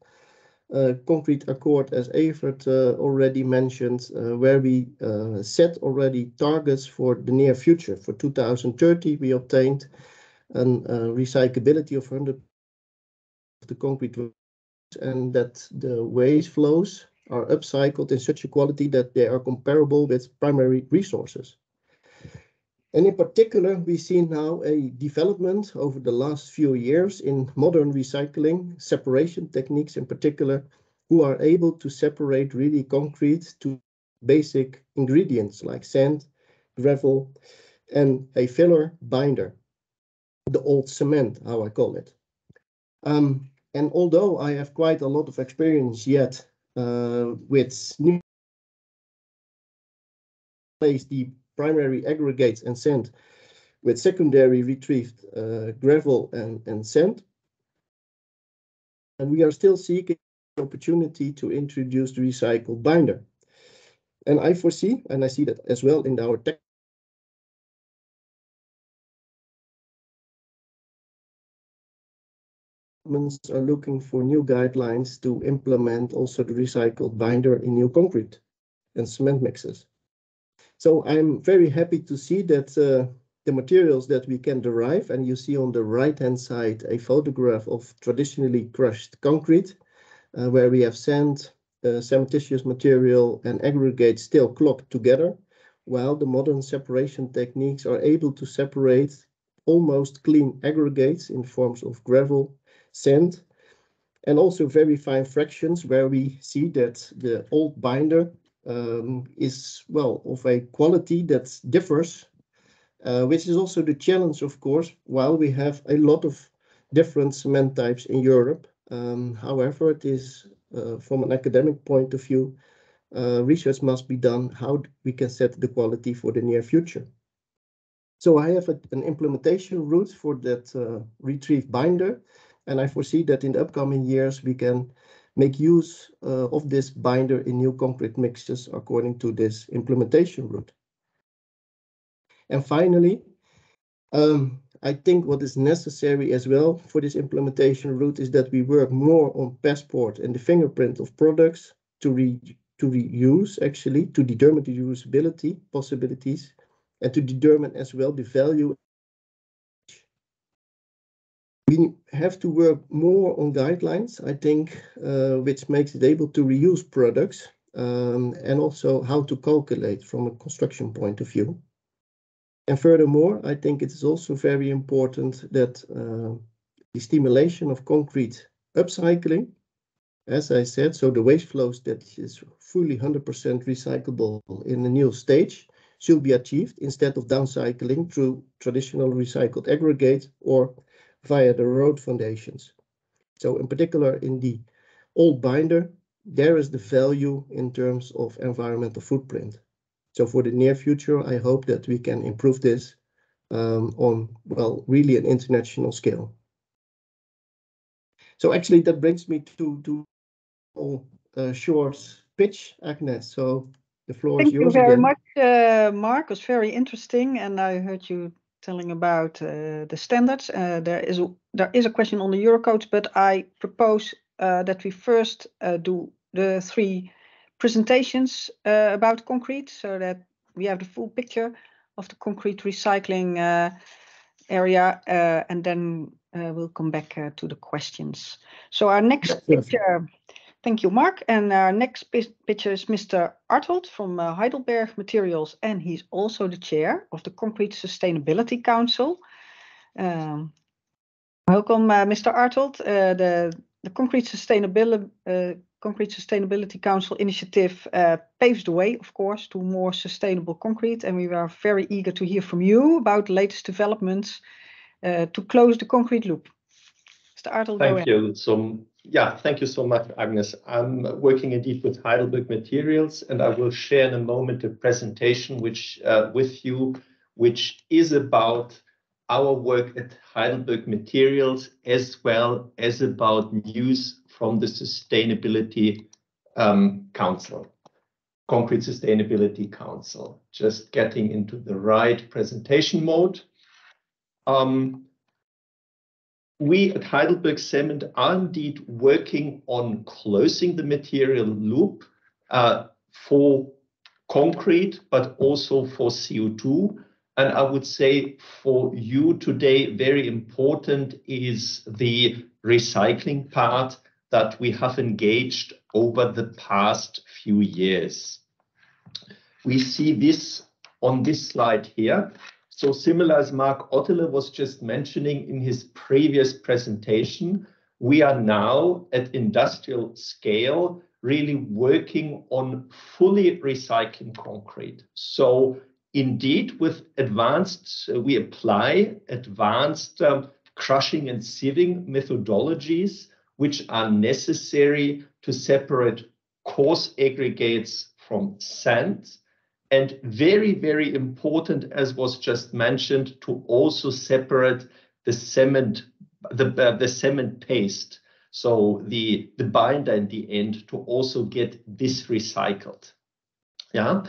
uh, concrete accord, as Evert uh, already mentioned, uh, where we set already targets for the near future. For 2030, we obtained a recyclability of 100 of the concrete and that the waste flows are upcycled in such a quality that they are comparable with primary resources. And in particular, we see now a development over the last few years in modern recycling, separation techniques in particular, who are able to separate really concrete to basic ingredients like sand, gravel, and a filler binder, the old cement, how I call it. Um, and although I have quite a lot of experience yet uh, with new place the primary aggregates and sand with secondary retrieved uh, gravel and, and sand. And we are still seeking opportunity to introduce the recycled binder. And I foresee, and I see that as well in our tech are looking for new guidelines to implement also the recycled binder in new concrete and cement mixes. So I'm very happy to see that uh, the materials that we can derive, and you see on the right-hand side a photograph of traditionally crushed concrete, uh, where we have sand, uh, cementitious material, and aggregate still clocked together, while the modern separation techniques are able to separate almost clean aggregates in forms of gravel, sand, and also very fine fractions where we see that the old binder um, is, well, of a quality that differs, uh, which is also the challenge, of course, while we have a lot of different cement types in Europe. Um, however, it is, uh, from an academic point of view, uh, research must be done how we can set the quality for the near future. So I have a, an implementation route for that uh, retrieve binder, and I foresee that in the upcoming years we can make use uh, of this binder in new concrete mixtures according to this implementation route. And finally, um, I think what is necessary as well for this implementation route is that we work more on passport and the fingerprint of products to, re to reuse, actually, to determine the usability possibilities and to determine as well the value we have to work more on guidelines, I think, uh, which makes it able to reuse products um, and also how to calculate from a construction point of view. And furthermore, I think it is also very important that uh, the stimulation of concrete upcycling, as I said, so the waste flows that is fully 100% recyclable in a new stage should be achieved instead of downcycling through traditional recycled aggregate or via the road foundations. So in particular in the old binder, there is the value in terms of environmental footprint. So for the near future, I hope that we can improve this um, on, well, really an international scale. So actually that brings me to, to a uh, short pitch, Agnes. So the floor Thank is yours Thank you very again. much, uh, Mark. It was very interesting. And I heard you telling about uh, the standards. Uh, there is a, there is a question on the Eurocodes, but I propose uh, that we first uh, do the three presentations uh, about concrete, so that we have the full picture of the concrete recycling uh, area, and then uh, we'll come back uh, to the questions. So our next picture, thank you, Mark. And our next picture is Mr. Arthold from uh, Heidelberg Materials, and he's also the chair of the Concrete Sustainability Council. Um, welcome, uh, Mr. Arthold. Uh, the, the Concrete Sustainability uh, Concrete Sustainability Council initiative uh, paves the way, of course, to more sustainable concrete. And we are very eager to hear from you about the latest developments uh, to close the concrete loop. Mr. Artel, Thank you. So, yeah, thank you so much, Agnes. I'm working indeed with Heidelberg Materials, and I will share in a moment a presentation which uh, with you, which is about our work at Heidelberg Materials as well as about news from the Sustainability um, Council, Concrete Sustainability Council. Just getting into the right presentation mode. Um, we at Heidelberg Cement are indeed working on closing the material loop uh, for concrete, but also for CO2. And I would say for you today, very important is the recycling part that we have engaged over the past few years. We see this on this slide here. So similar as Marc Ottelé was just mentioning in his previous presentation, we are now at industrial scale really working on fully recycling concrete. So indeed, with advanced, uh, we apply advanced um, crushing and sieving methodologies which are necessary to separate coarse aggregates from sand. And very, very important, as was just mentioned, to also separate the cement, the, uh, the cement paste. So the, the binder in the end to also get this recycled. Yeah.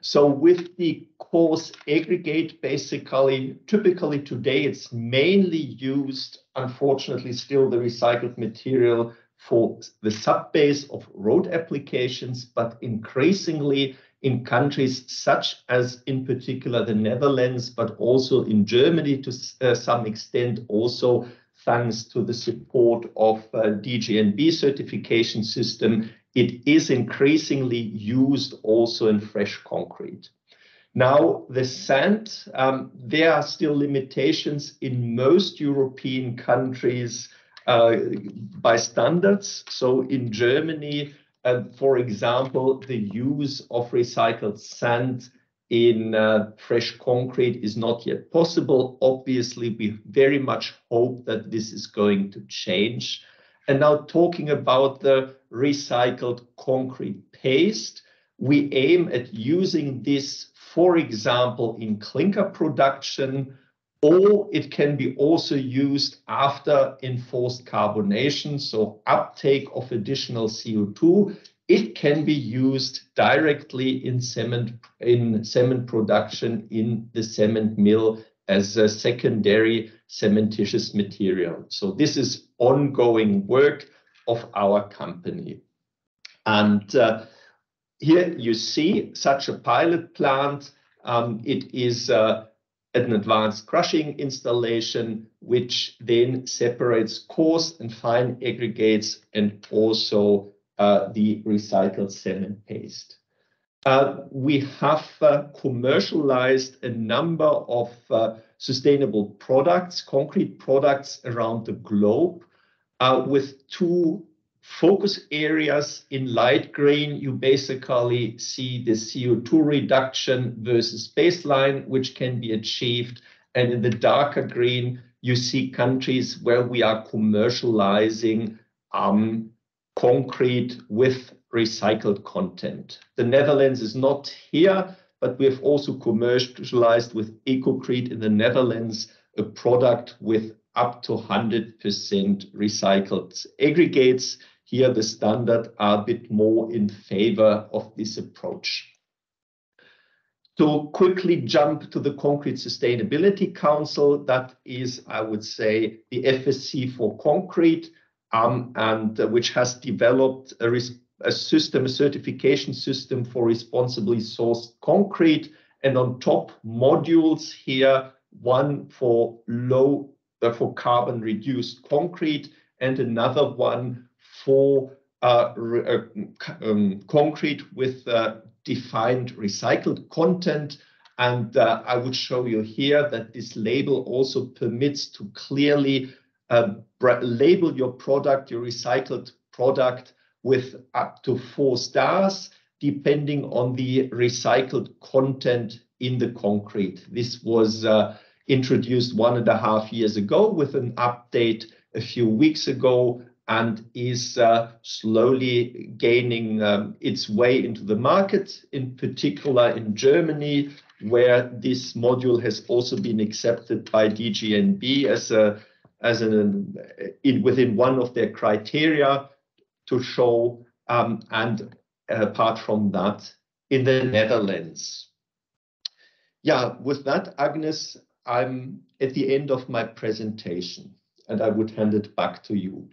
So with the coarse aggregate, basically, typically today, it's mainly used, unfortunately, still the recycled material for the subbase of road applications, but increasingly in countries such as, in particular, the Netherlands, but also in Germany to uh, some extent, also thanks to the support of uh, DGNB certification system it is increasingly used also in fresh concrete. Now, the sand, um, there are still limitations in most European countries uh, by standards. So in Germany, for example, the use of recycled sand in uh, fresh concrete is not yet possible. Obviously, we very much hope that this is going to change. And now talking about the recycled concrete paste, we aim at using this, for example, in clinker production, or it can be also used after enforced carbonation, so uptake of additional CO2. It can be used directly in cement in cement production in the cement mill as a secondary cementitious material. So this is ongoing work of our company. And uh, here you see such a pilot plant. Um, it is uh, an advanced crushing installation, which then separates coarse and fine aggregates and also uh, the recycled cement paste. Uh, we have uh, commercialized a number of uh, sustainable products, concrete products around the globe, with two focus areas. In light green, you basically see the CO2 reduction versus baseline, which can be achieved. And in the darker green, you see countries where we are commercializing um, concrete with recycled content. The Netherlands is not here, but we have also commercialized with Ecocrete in the Netherlands a product with up to 100% recycled aggregates. Here, the standard are a bit more in favor of this approach. To quickly jump to the Concrete Sustainability Council, that is, I would say, the FSC for concrete, um, and uh, which has developed a, a system, a certification system for responsibly sourced concrete. And on top, modules here, one for low for carbon reduced concrete and another one for uh, uh, um, concrete with uh, defined recycled content. And uh, I would show you here that this label also permits to clearly uh, label your product, your recycled product, with up to four stars, depending on the recycled content in the concrete. This was uh, introduced one and a half years ago with an update a few weeks ago and is uh, slowly gaining um, its way into the market, in particular in Germany, where this module has also been accepted by DGNB as a as an in within one of their criteria to show um, and apart from that in the Netherlands. Yeah, with that, Agnes, I'm at the end of my presentation and I would hand it back to you.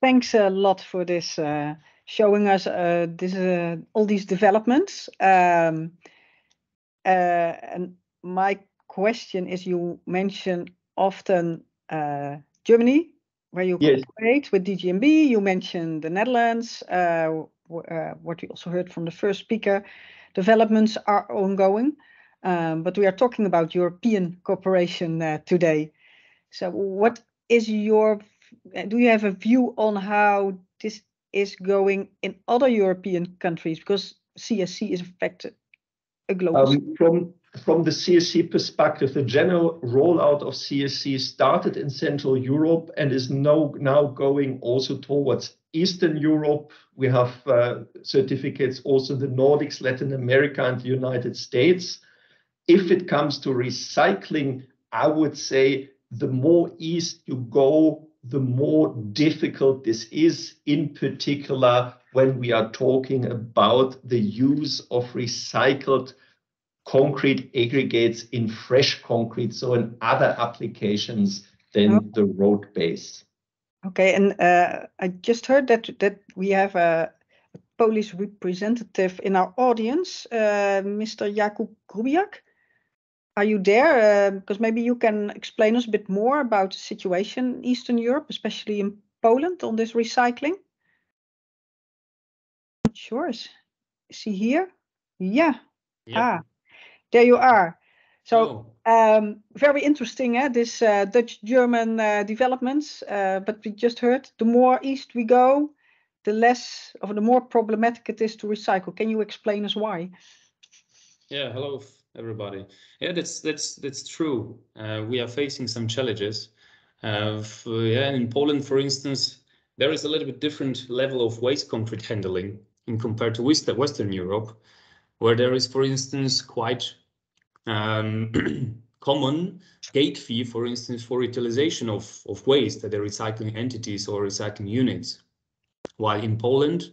Thanks a lot for this, uh, showing us uh, this, uh, all these developments. Um, uh, and my question is, you mentioned often uh, Germany, where you yes. cooperate with DGNB. You mentioned the Netherlands, uh, what we also heard from the first speaker. Developments are ongoing, um, but we are talking about European cooperation today. So what is your do you have a view on how this is going in other European countries? Because CSC is in fact a global. Um, from from the CSC perspective, the general rollout of CSC started in Central Europe and is now now going also towards Eastern Europe. We have uh, certificates also in the Nordics, Latin America, and the United States. If it comes to recycling, I would say the more east you go, the more difficult this is, in particular when we are talking about the use of recycled concrete aggregates in fresh concrete, so in other applications than oh. the road base. Okay, and uh, I just heard that that we have a, a Polish representative in our audience, uh, Mr. Jakub Grubiak. Are you there? Because um, maybe you can explain us a bit more about the situation in Eastern Europe, especially in Poland, on this recycling. Sure. Is, is he here? Yeah. Ah, there you are. So um, very interesting, eh? this uh, Dutch-German uh, developments. Uh, but we just heard the more east we go, the less of the more problematic it is to recycle. Can you explain us why? Yeah, hello everybody. Yeah, that's that's that's true. Uh, we are facing some challenges. Uh, for, yeah, in Poland, for instance, there is a little bit different level of waste concrete handling in compared to Western Europe, where there is, for instance, quite um, common gate fee, for instance, for utilization of, of waste at the recycling entities or recycling units. While in Poland,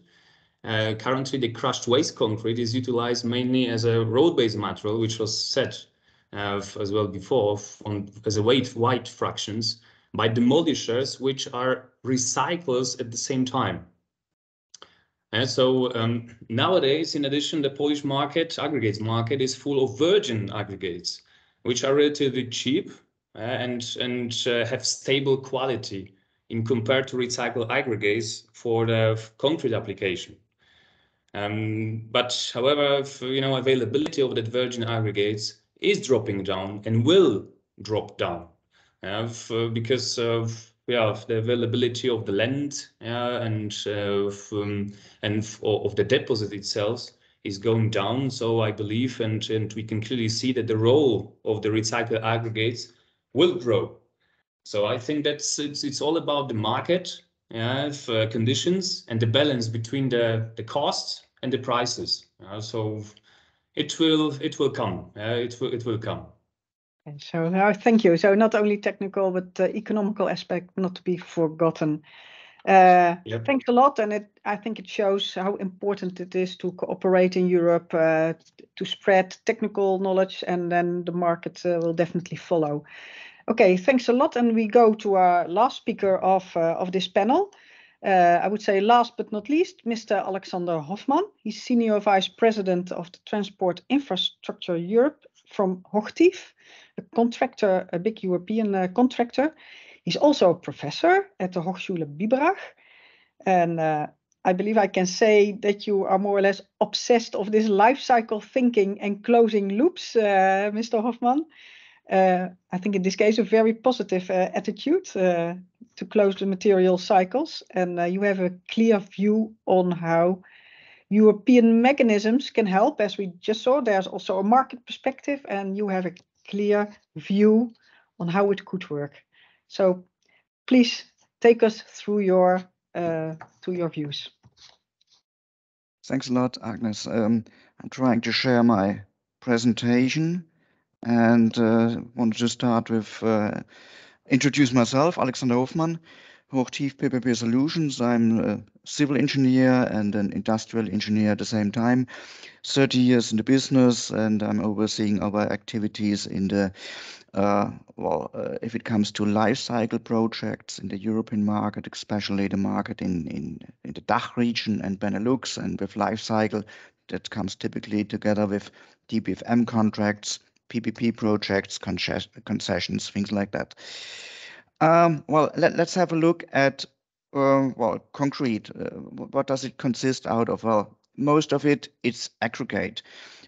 uh, currently, the crushed waste concrete is utilized mainly as a road-based material, which was set uh, as well before on, as a weight white fractions by demolishers, which are recyclers at the same time. And so um, nowadays, in addition, the Polish market, aggregates market, is full of virgin aggregates, which are relatively cheap uh, and, and uh, have stable quality in compared to recycled aggregates for the concrete application. Um, but however, you know, availability of that virgin aggregates is dropping down and will drop down uh, because of yeah, the availability of the land and uh, um, and of the deposit itself is going down. So I believe, and and we can clearly see that the role of the recycled aggregates will grow. So I think that's it's it's all about the market, yeah, uh, conditions and the balance between the the costs and the prices. Uh, so it will it will come. Uh, it will it will come. And so uh, thank you. So not only technical but the economical aspect not to be forgotten. Uh, yep. Thanks a lot, and it, I think it shows how important it is to cooperate in Europe uh, to spread technical knowledge, and then the market uh, will definitely follow. Okay, thanks a lot, and we go to our last speaker of uh, of this panel. Uh, I would say last but not least, Mr. Alexander Hoffman. He's Senior Vice President of the Transport Infrastructure Europe from Hochtief, a contractor, a big European uh, contractor. He's also a professor at the Hochschule Biberach. And uh, I believe I can say that you are more or less obsessed of this life cycle thinking and closing loops, uh, Mr. Hoffman. Uh, I think in this case, a very positive uh, attitude uh, to close the material cycles. And uh, you have a clear view on how European mechanisms can help. As we just saw, there's also a market perspective, and you have a clear view on how it could work. So please take us through your uh, to your views. Thanks a lot, Agnes. Um, I'm trying to share my presentation and uh, wanted to start with uh, introduce myself, Alexander Hofmann, Hochtief PPP Solutions. I'm a civil engineer and an industrial engineer at the same time. 30 years in the business, and I'm overseeing our activities in the uh, well, uh, if it comes to life cycle projects in the European market, especially the market in, in, in the DACH region and Benelux, and with life cycle, that comes typically together with DBFM contracts, PPP projects, concessions, things like that. Um, well, let, us have a look at uh, well, concrete. Uh, what does it consist out of? Well, most of it it's aggregate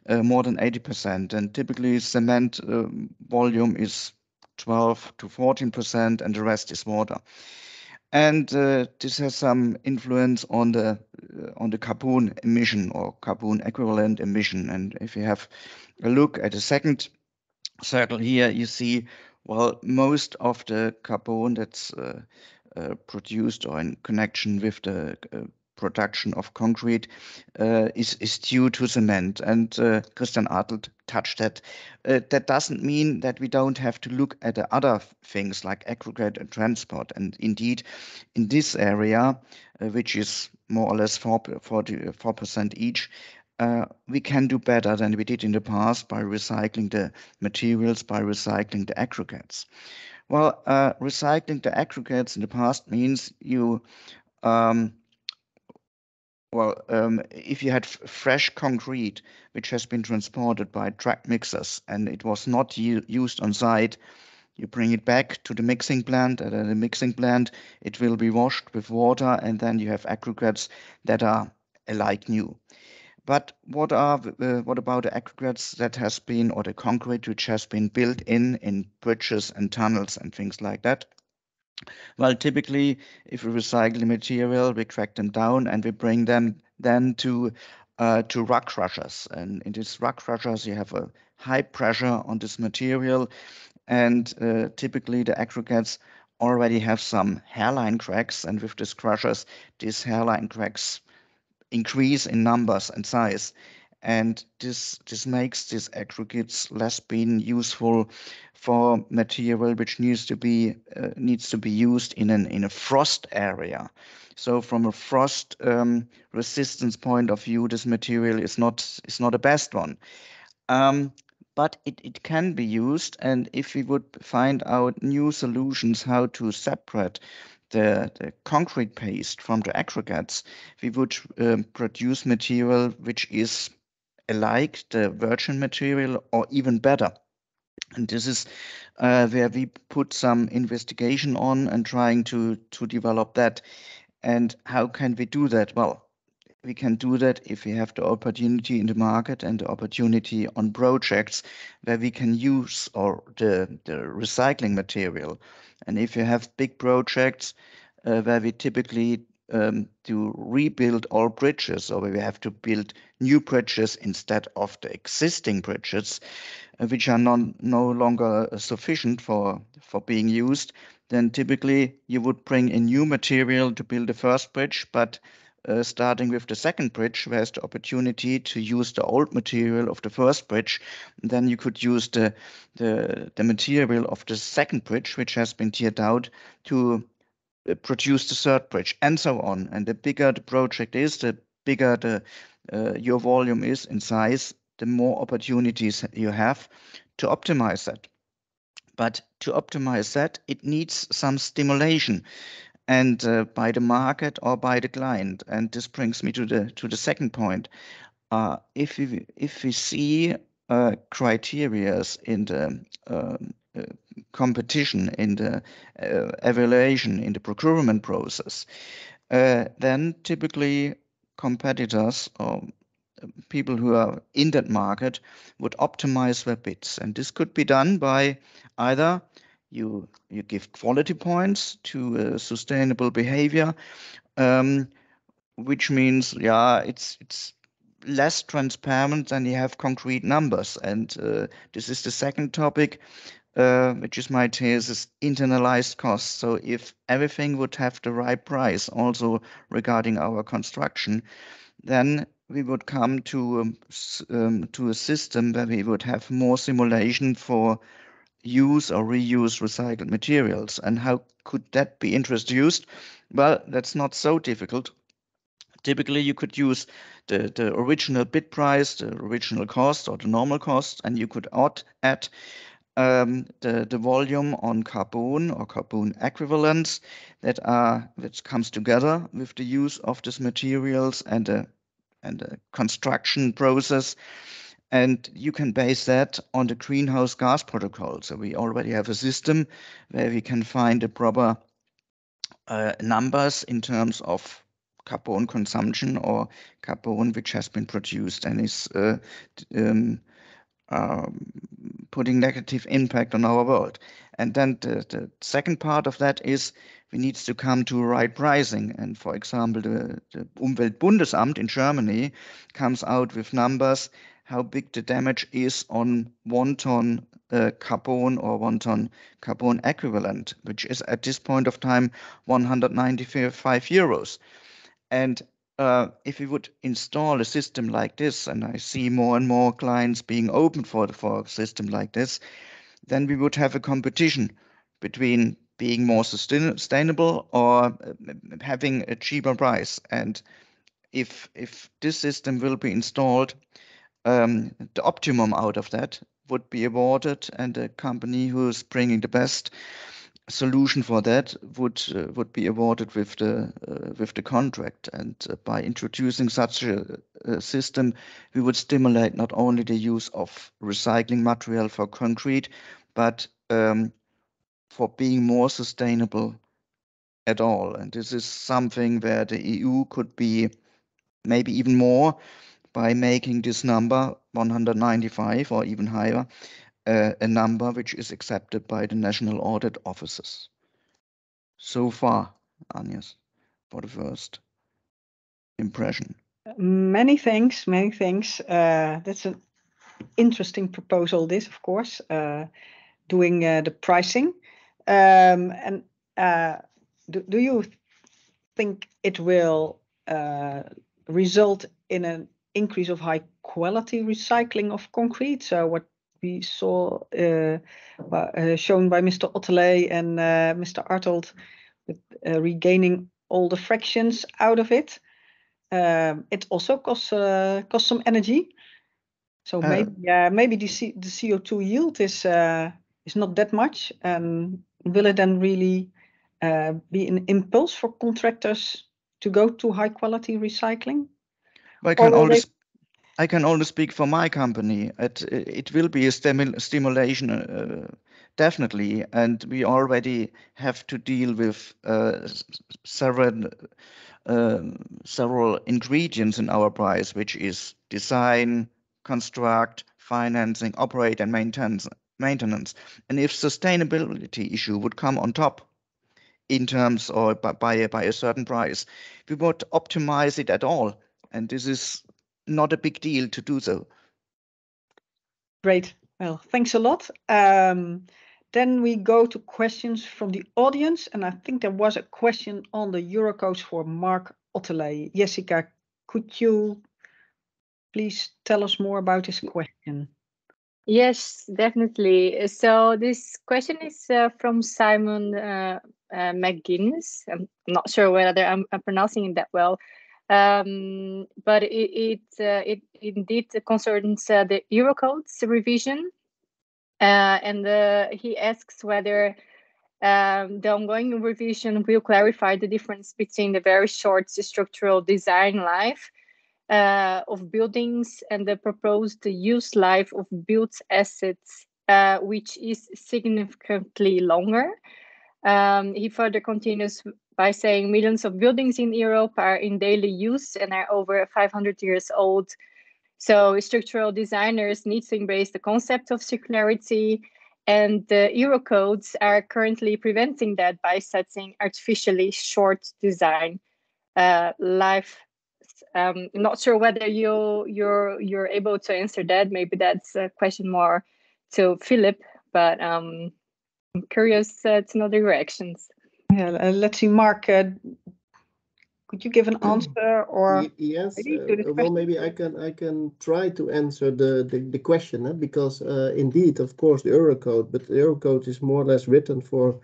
uh, more than 80%. And typically cement uh, volume is 12 to 14%, and the rest is water. And uh, this has some influence on the uh, on the carbon emission or carbon equivalent emission. And if you have a look at the second circle here, you see, well, most of the carbon that's uh, produced or in connection with the production of concrete uh, is, is due to cement. And uh, Christian Adelt touched that. Uh, that doesn't mean that we don't have to look at the other things like aggregate and transport. And indeed, in this area, uh, which is more or less 4, 4% each, uh, we can do better than we did in the past by recycling the materials, by recycling the aggregates. Well, uh, recycling the aggregates in the past means you um, well, um, if you had fresh concrete, which has been transported by track mixers and it was not used on site, you bring it back to the mixing plant. At the mixing plant, it will be washed with water, and then you have aggregates that are alike new. But what are uh, what about the aggregates that has been or the concrete which has been built in in bridges and tunnels and things like that? Well, typically, if we recycle the material, we crack them down and we bring them then to uh, to rock crushers. And in these rock crushers, you have a high pressure on this material, and uh, typically the aggregates already have some hairline cracks. And with these crushers, these hairline cracks increase in numbers and size and this this makes these aggregates less being useful for material which needs to be uh, needs to be used in an in a frost area. So from a frost um, resistance point of view, this material is not is not the best one. Um, but it, it can be used, and if we would find out new solutions how to separate the, the concrete paste from the aggregates, we would um, produce material which is alike the virgin material or even better. And this is uh, where we put some investigation on and trying to, to develop that. And how can we do that? Well, we can do that if we have the opportunity in the market and the opportunity on projects where we can use or the, the recycling material. And if you have big projects uh, where we typically um, to rebuild all bridges, or we have to build new bridges instead of the existing bridges, uh, which are non, no longer sufficient for, for being used, then typically you would bring a new material to build the first bridge, but uh, starting with the second bridge, there's the opportunity to use the old material of the first bridge. Then you could use the, the, the material of the second bridge, which has been tiered out, to uh, produce the third bridge and so on. And the bigger the project is, the bigger the uh, your volume is in size, the more opportunities you have to optimize that. But to optimize that, it needs some stimulation and uh, by the market or by the client. And this brings me to the to the second point. Uh, if we if we see uh, criteria in the um, uh, competition, in the uh, evaluation, in the procurement process, uh, then typically competitors or people who are in that market would optimize their bids. And this could be done by either you you give quality points to uh, sustainable behavior, um, which means yeah, it's it's less transparent than you have concrete numbers. And uh, this is the second topic, uh, which is my thesis, internalized costs. So if everything would have the right price, also regarding our construction, then we would come to um, um, to a system where we would have more simulation for use or reuse recycled materials. And how could that be introduced? Well, that's not so difficult. Typically, you could use the, the original bid price, the original cost or the normal cost, and you could add, add um, the, the volume on carbon or carbon equivalents that are which comes together with the use of these materials and the and the construction process. And you can base that on the greenhouse gas protocol. So we already have a system where we can find the proper uh, numbers in terms of carbon consumption or carbon which has been produced and is uh, um, um, putting negative impact on our world. And then the, the, second part of that is we need to come to right pricing. And for example, the, the Umweltbundesamt in Germany comes out with numbers how big the damage is on one ton uh, carbon or one ton carbon equivalent, which is at this point of time 195 euros. And uh, if we would install a system like this, and I see more and more clients being open for, for a system like this, then we would have a competition between being more sustainable or uh, having a cheaper price. And if if this system will be installed, um, the optimum out of that would be awarded, and the company who is bringing the best solution for that would uh, would be awarded with the uh, with the contract. And uh, by introducing such a, a, system we would stimulate not only the use of recycling material for concrete but um, for being more sustainable at all. And this is something where the EU could be maybe even more by making this number 195 or even higher uh, a number which is accepted by the national audit offices. So far, Agnes, for the first impression. Many thanks, many thanks. Uh, that's an interesting proposal, this, of course, uh, doing uh, the pricing. Um, and uh, do, do you think it will uh, result in an increase of high quality recycling of concrete? So what we saw uh, uh, shown by Mr. Ottelé and uh, Mr. Artold with regaining all the fractions out of it. Um, it also costs costs some energy. So maybe uh, maybe the C the CO2 yield is uh, is not that much. And will it then really uh, be an impulse for contractors to go to high quality recycling? I can only I can only speak for my company. It it will be a stimul stimulation, uh, definitely, and we already have to deal with uh, several uh, several ingredients in our price, which is design, construct, financing, operate, and maintenance. Maintenance, and if sustainability issue would come on top in terms or by by a, by a certain price, we would optimize it at all, and this is not a big deal to do so. Great. Well, thanks a lot. Um, then we go to questions from the audience, and I think there was a question on the Eurocodes for Marc Ottelé. Jessica, could you please tell us more about this question? Yes, definitely. So this question is uh, from Simon uh, uh, McGuinness. I'm not sure whether I'm, I'm pronouncing it that well. Um, but it it, uh, it indeed concerns uh, the Eurocodes revision, uh, and uh, he asks whether um, the ongoing revision will clarify the difference between the very short structural design life uh, of buildings and the proposed use life of built assets, uh, which is significantly longer. Um, he further continues by saying millions of buildings in Europe are in daily use and are over 500 years old. So structural designers need to embrace the concept of circularity and the Euro codes are currently preventing that by setting artificially short design uh, life. Um, not sure whether you you're you're able to answer that. Maybe that's a question more to Philip, but um, I'm curious uh, to know the reactions. Yeah, uh, let's see, Mark. Uh, could you give an answer or yes maybe uh, well maybe i can i can try to answer the the, the question eh? because uh, indeed of course the eurocode but the eurocode is more or less written for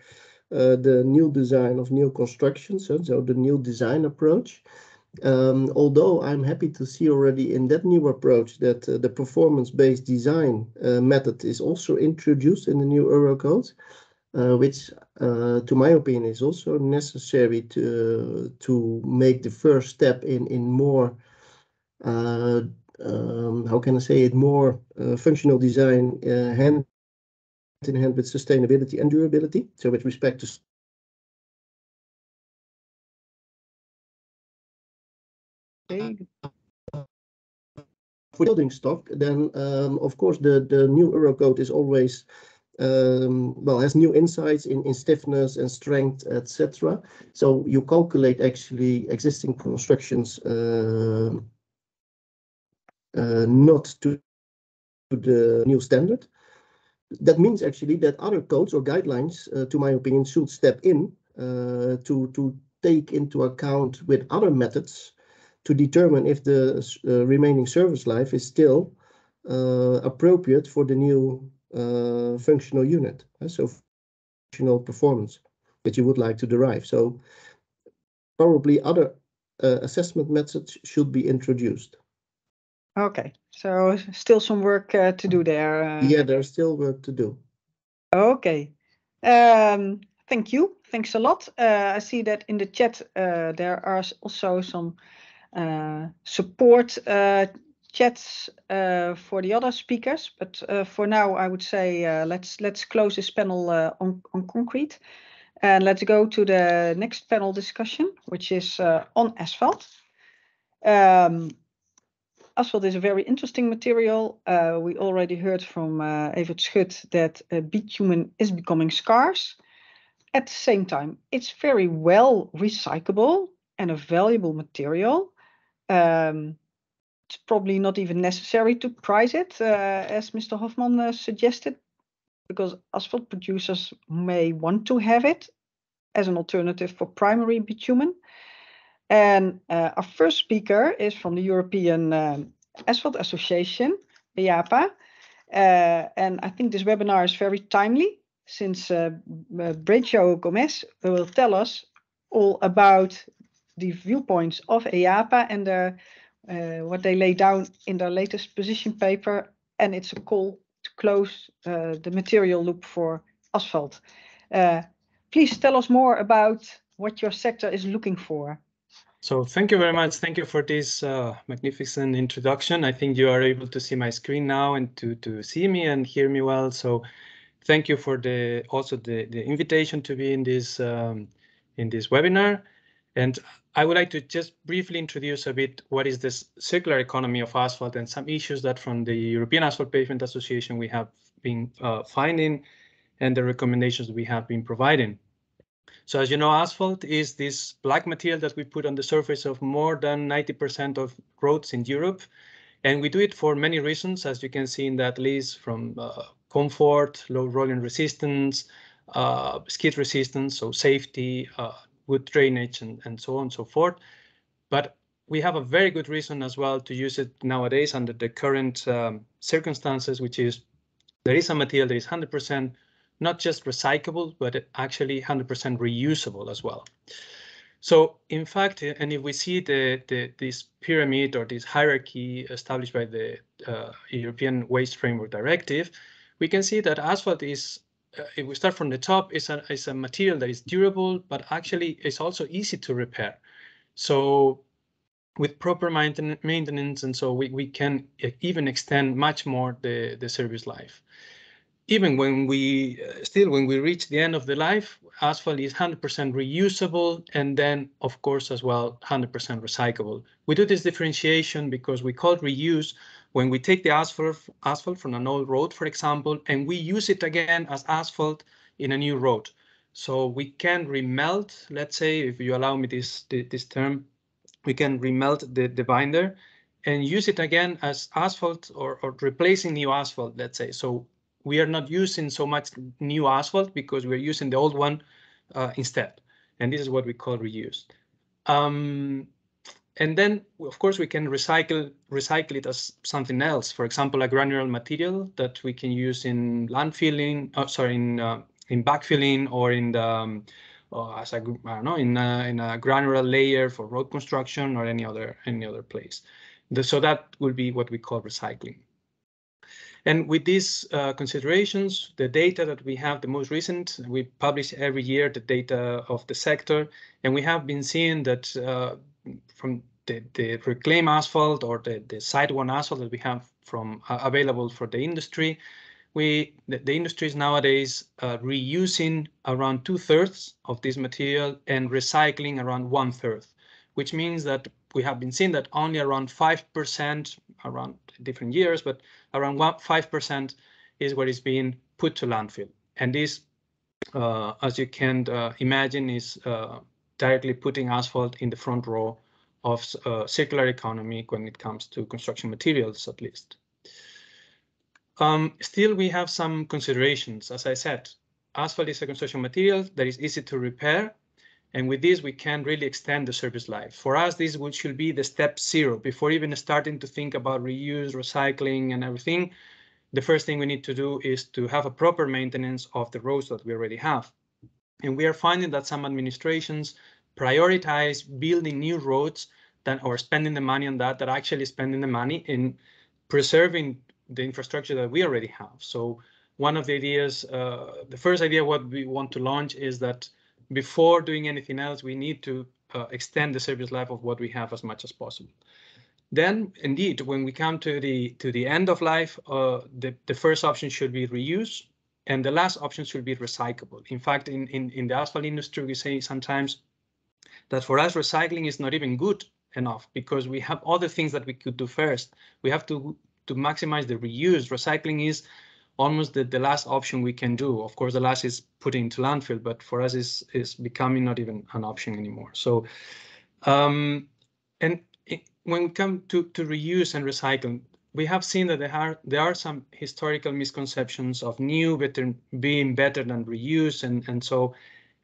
uh, the new design of new constructions so, so the new design approach um, although i'm happy to see already in that new approach that uh, the performance based design uh, method is also introduced in the new eurocode uh, which, uh, to my opinion, is also necessary to to make the first step in in more. Uh, um, how can I say it? More uh, functional design uh, hand in hand with sustainability and durability. So, with respect to for building stock, then um, of course the the new Eurocode is always um, well, has new insights in, in stiffness and strength, etc. So you calculate actually existing constructions uh, uh, not to, to the new standard. That means actually that other codes or guidelines, uh, to my opinion, should step in uh, to, to take into account with other methods to determine if the uh, remaining service life is still uh, appropriate for the new uh, functional unit, uh, so functional performance that you would like to derive. So probably other uh, assessment methods should be introduced. Okay, so still some work uh, to do there. Uh... Yeah, there's still work to do. Okay, um, thank you. Thanks a lot. Uh, I see that in the chat there are also some support chats uh, for the other speakers, but uh, for now I would say uh, let's let's close this panel uh, on on concrete, and let's go to the next panel discussion, which is uh, on asphalt. Um, asphalt is a very interesting material. Uh, we already heard from uh, Evert Schut that bitumen is becoming scarce. At the same time, it's very well recyclable and a valuable material. Um, it's probably not even necessary to price it, uh, as Mr. Hofmann uh, suggested, because asphalt producers may want to have it as an alternative for primary bitumen. And uh, our first speaker is from the European um, Asphalt Association, EAPA. Uh, and I think this webinar is very timely since uh, uh Breixo Gomez will tell us all about the viewpoints of EAPA and their what they lay down in their latest position paper, and it's a call to close uh, the material loop for asphalt. Uh, please tell us more about what your sector is looking for. So thank you very much. Thank you for this uh, magnificent introduction. I think you are able to see my screen now and to, to see me and hear me well. So thank you for the also the, the invitation to be in this um, in this webinar. And I would like to just briefly introduce a bit what is this circular economy of asphalt and some issues that from the European Asphalt Pavement Association we have been uh, finding and the recommendations we have been providing. So as you know, asphalt is this black material that we put on the surface of more than 90% of roads in Europe. And we do it for many reasons, as you can see in that list from uh, comfort, low rolling resistance, uh, skid resistance, so safety, uh, good drainage and, and so on and so forth. But we have a very good reason as well to use it nowadays under the current um, circumstances, which is there is a material that is 100% not just recyclable, but actually 100% reusable as well. So in fact, and if we see the, the this pyramid or this hierarchy established by the uh, European Waste Framework Directive, we can see that asphalt is if we start from the top, it's a, it's a material that is durable, but actually it's also easy to repair. So with proper maintenance, and so we, we can even extend much more the, the service life. Even when we uh, still when we reach the end of the life, asphalt is 100% reusable, and then of course as well 100% recyclable. We do this differentiation because we call reuse when we take the asphalt asphalt from an old road, for example, and we use it again as asphalt in a new road. So we can remelt, let's say, if you allow me this this term, we can remelt the, the binder and use it again as asphalt or, or replacing new asphalt, let's say. So we are not using so much new asphalt because we're using the old one uh, instead. And this is what we call reuse. Um, and then, of course, we can recycle recycle it as something else. For example, a granular material that we can use in landfilling, oh, sorry, in uh, in backfilling or in the um, uh, as a I don't know in a, in a granular layer for road construction or any other any other place. The, so that will be what we call recycling. And with these uh, considerations, the data that we have, the most recent, we publish every year the data of the sector, and we have been seeing that uh, from the, the reclaim asphalt or the, the site one asphalt that we have from uh, available for the industry, we the, the industry is nowadays uh, reusing around two thirds of this material and recycling around one third, which means that we have been seeing that only around five percent around different years, but around five percent is what is being put to landfill, and this, uh, as you can uh, imagine, is uh, directly putting asphalt in the front row of uh, circular economy when it comes to construction materials, at least. Um, still, we have some considerations. As I said, asphalt is a construction material that is easy to repair. And with this, we can really extend the service life. For us, this would, should be the step zero. Before even starting to think about reuse, recycling, and everything, the first thing we need to do is to have a proper maintenance of the roads that we already have. And we are finding that some administrations prioritize building new roads than or spending the money on that, that actually spending the money in preserving the infrastructure that we already have. So one of the ideas, uh, the first idea what we want to launch is that before doing anything else, we need to uh, extend the service life of what we have as much as possible. Then, indeed, when we come to the to the end of life, uh, the the first option should be reuse, and the last option should be recyclable. In fact, in in in the asphalt industry, we say sometimes that for us recycling is not even good enough because we have other things that we could do first. We have to to maximize the reuse, recycling is almost the, the last option we can do. Of course, the last is putting into landfill, but for us is is becoming not even an option anymore. So, um, and it, when we come to, to reuse and recycling, we have seen that there are there are some historical misconceptions of new better being better than reuse, and and so,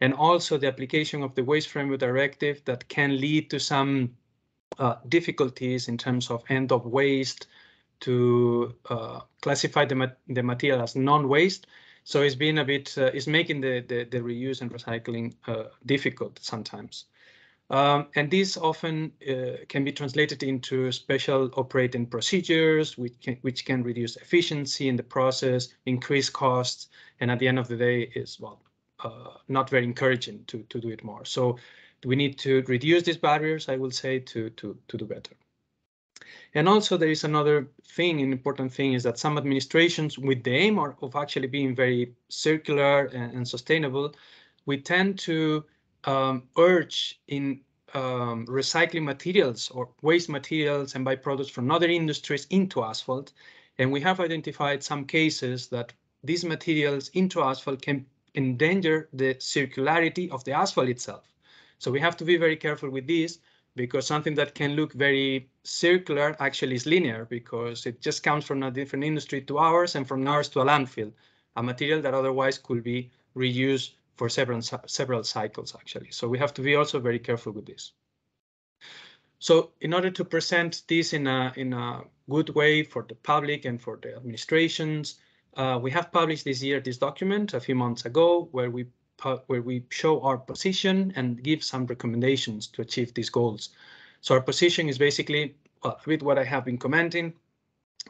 and also the application of the Waste Framework Directive that can lead to some uh, difficulties in terms of end of waste to uh, classify the, the material as non-waste. So it's been a bit, uh, it's making the, the, the, reuse and recycling uh, difficult sometimes. Um, and this often uh, can be translated into special operating procedures, which can, which can reduce efficiency in the process, increase costs, and at the end of the day is, well, not very encouraging to, to do it more. So we need to reduce these barriers, I will say, to, to, to do better. And also there is another thing, an important thing is that some administrations with the aim of actually being very circular and, and sustainable, we tend to um, urge in um, recycling materials or waste materials and byproducts from other industries into asphalt. And we have identified some cases that these materials into asphalt can endanger the circularity of the asphalt itself. So we have to be very careful with this because something that can look very circular actually is linear because it just comes from a different industry to ours and from ours to a landfill, a material that otherwise could be reused for several, several cycles actually. So we have to be also very careful with this. So in order to present this in a, in a good way for the public and for the administrations, uh, we have published this year this document a few months ago where we where we show our position and give some recommendations to achieve these goals. So our position is basically well, with what I have been commenting,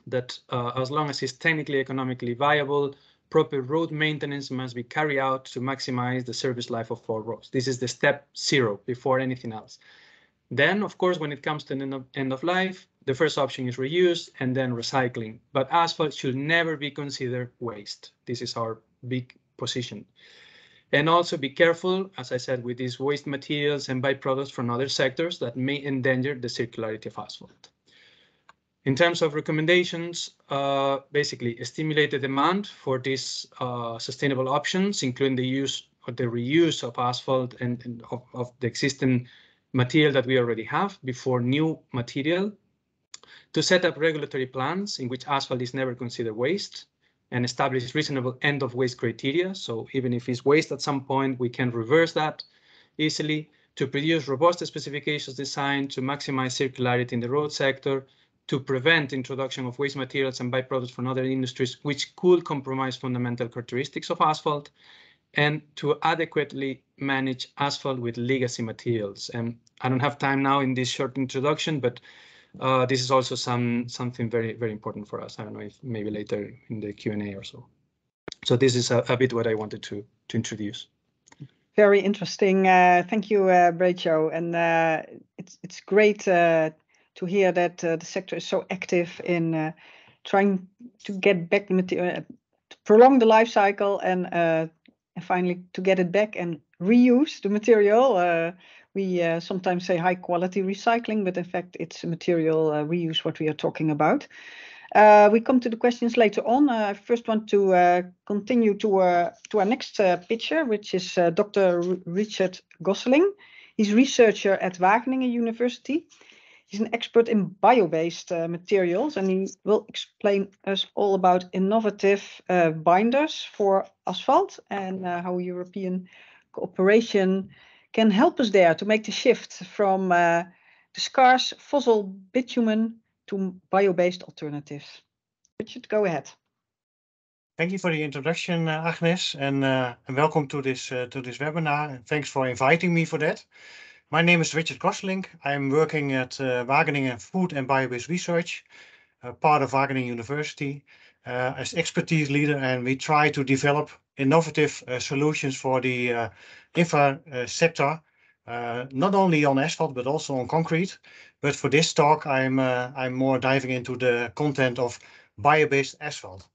that uh, as long as it's technically economically viable, proper road maintenance must be carried out to maximize the service life of all roads. This is the step zero before anything else. Then, of course, when it comes to end of, end of life, the first option is reuse and then recycling. But asphalt should never be considered waste. This is our big position. And also be careful, as I said, with these waste materials and byproducts from other sectors that may endanger the circularity of asphalt. In terms of recommendations, uh, basically stimulate the demand for these uh, sustainable options, including the use or the reuse of asphalt and, and of, of, the existing material that we already have before new material, to set up regulatory plans in which asphalt is never considered waste, and establish reasonable end of waste criteria. So even if it's waste at some point, we can reverse that easily to produce robust specifications designed to maximize circularity in the road sector, to prevent introduction of waste materials and byproducts from other industries, which could compromise fundamental characteristics of asphalt, and to adequately manage asphalt with legacy materials. And I don't have time now in this short introduction, but uh, this is also some something very, very important for us. I don't know if maybe later in the Q&A or so. So this is a, a, bit what I wanted to, to introduce. Very interesting. Uh, thank you, uh, Breixo. And uh, it's, it's great uh, to hear that uh, the sector is so active in uh, trying to get back material, to prolong the life cycle and, and finally to get it back and reuse the material we uh, sometimes say high quality recycling, but in fact it's material uh, reuse what we are talking about. Uh, we come to the questions later on. I first want to uh, continue to, uh, to our next uh, pitcher, which is Dr. R Richard Gosselink. He's researcher at Wageningen University. He's an expert in bio-based materials, and he will explain us all about innovative binders for asphalt and how European cooperation can help us there to make the shift from uh, the scarce fossil bitumen to bio-based alternatives. Richard, go ahead. Thank you for the introduction, uh, Agnes, and, uh, and, welcome to this uh, to this webinar. And thanks for inviting me for that. My name is Richard Gosselink. I'm working at uh, Wageningen Food and Bio-based Research, part of Wageningen University, uh, as expertise leader, and we try to develop innovative uh, solutions for the uh, infra sector, not only on asphalt but also on concrete. But for this talk, I'm I'm more diving into the content of bio-based asphalt.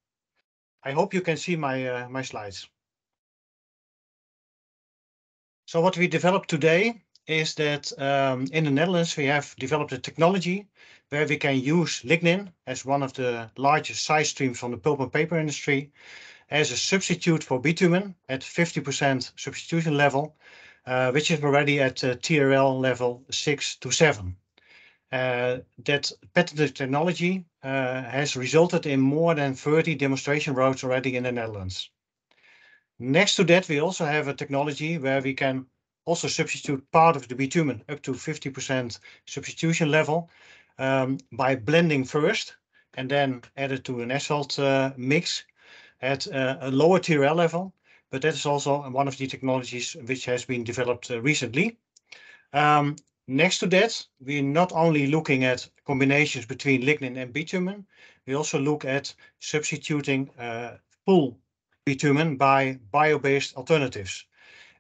I hope you can see my my slides. So what we developed today is that um, in the Netherlands we have developed a technology where we can use lignin as one of the largest side streams from the pulp and paper industry as a substitute for bitumen at 50% substitution level, uh, which is already at uh, TRL level 6 to 7. Uh, that patented technology has resulted in more than 30 demonstration roads already in the Netherlands. Next to that, we also have a technology where we can also substitute part of the bitumen up to 50% substitution level um, by blending first and then add it to an asphalt mix at a lower TRL level. But that is also one of the technologies which has been developed uh, recently. Um, next to that, we're not only looking at combinations between lignin and bitumen, we also look at substituting uh, full bitumen by bio-based alternatives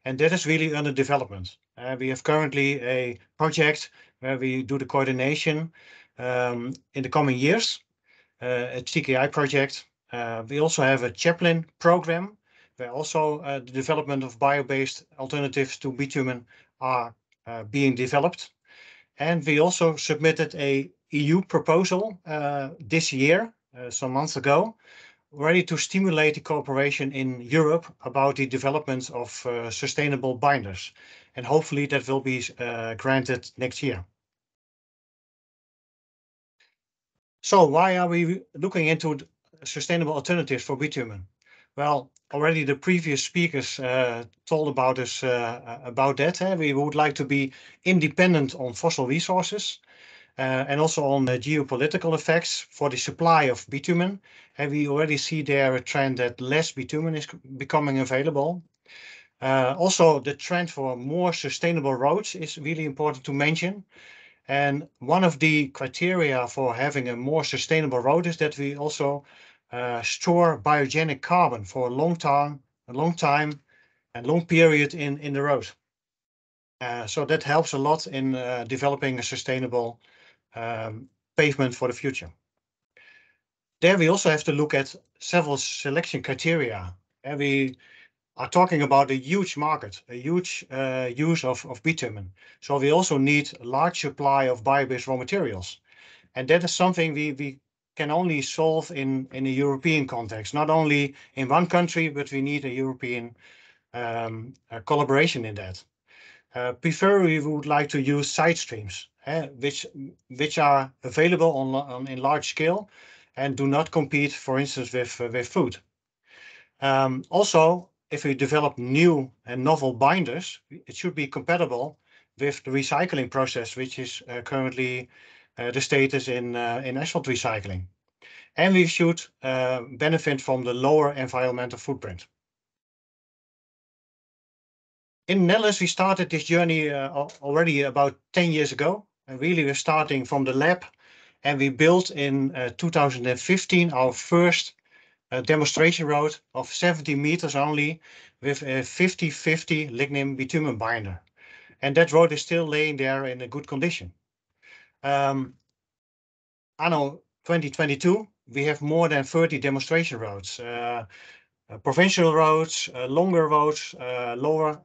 and that is really under development. Uh, we have currently a project where we do the coordination um, in the coming years, uh, a TKI project. Uh, we also have a Chaplin program where also uh, the development of bio-based alternatives to bitumen are uh, being developed. And we also submitted a EU proposal this year, some months ago, ready to stimulate the cooperation in Europe about the development of uh, sustainable binders. And hopefully that will be uh, granted next year. So why are we looking into sustainable alternatives for bitumen? Well, already the previous speakers uh, told about us uh, about that. Eh? We would like to be independent on fossil resources uh, and also on the geopolitical effects for the supply of bitumen. And we already see there a trend that less bitumen is becoming available. Uh, also, the trend for more sustainable roads is really important to mention. And one of the criteria for having a more sustainable road is that we also uh, store biogenic carbon for a long time, a long time and long period in, in the road. Uh, so that helps a lot in uh, developing a sustainable um, pavement for the future. There we also have to look at several selection criteria. And we are talking about a huge market, a huge uh, use of of bitumen. So we also need a large supply of bio-based raw materials. And that is something we, we can only solve in in a European context, not only in one country, but we need a European um, collaboration in that. Uh, Preferably, we would like to use side streams, eh, which which are available in large scale and do not compete, for instance, with uh, food. Um, also, if we develop new and novel binders, it should be compatible with the recycling process, which is uh, currently Eh, the status eh, in asphalt recycling. And we should eh, benefit from the lower environmental footprint. In the Netherlands, we started this journey already about 10 years ago. And really, we're starting from the lab. And we built in 2015 our first demonstration road of 70 meters only with a 50-50 lignin bitumen binder. And that road is still laying there in a good condition. Um, Anno 2022, we have more than 30 demonstration roads, uh, uh, provincial roads, uh, longer roads, lower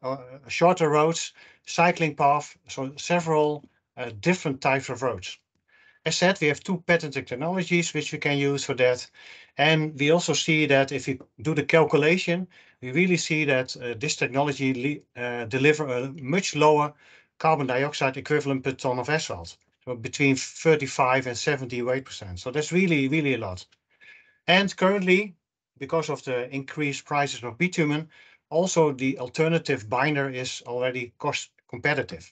shorter roads, cycling paths, so several different types of roads. As said, we have two patented technologies which we can use for that. And we also see that if we do the calculation, we really see that this technology delivers a much lower carbon dioxide equivalent per ton of asphalt, Uh, between 35 and 78%. So that's really, really a lot. And currently, because of the increased prices of bitumen, also the alternative binder is already cost competitive.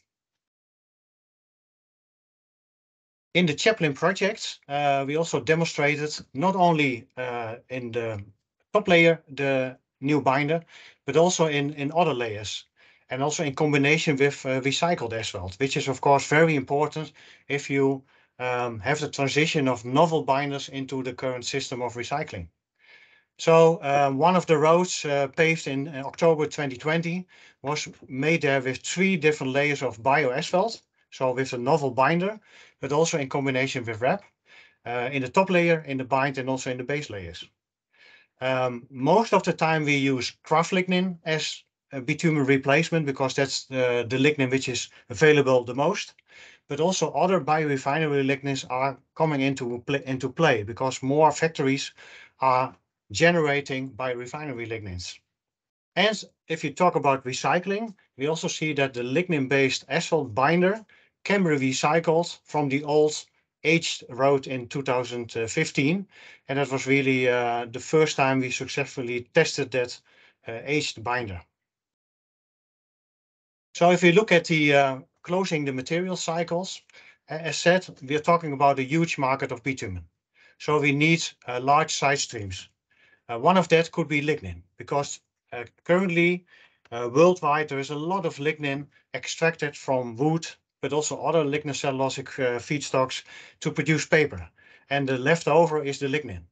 In the Chaplin projects, uh, we also demonstrated not only uh, in the top layer the new binder, but also in, in other layers, and also in combination with uh, recycled asphalt, which is, of course, very important if you um, have the transition of novel binders into the current system of recycling. So um, one of the roads uh, paved in uh, October 2020 was made there with three different layers of bio-asphalt, so with a novel binder, but also in combination with RAP in the top layer, in the bind, and also in the base layers. Um, most of the time, we use kraft lignin as a bitumen replacement because that's uh, the lignin which is available the most. But also other biorefinery lignins are coming into play because more factories are generating biorefinery lignins. And if you talk about recycling, we also see that the lignin-based asphalt binder can be recycled from the old aged road in 2015. And that was really uh, the first time we successfully tested that uh, aged binder. So if we look at the uh, closing the material cycles, as said, we are talking about a huge market of bitumen. So we need uh, large side streams. Uh, one of that could be lignin because currently, worldwide, there is a lot of lignin extracted from wood, but also other lignocellulosic feedstocks to produce paper. And the leftover is the lignin.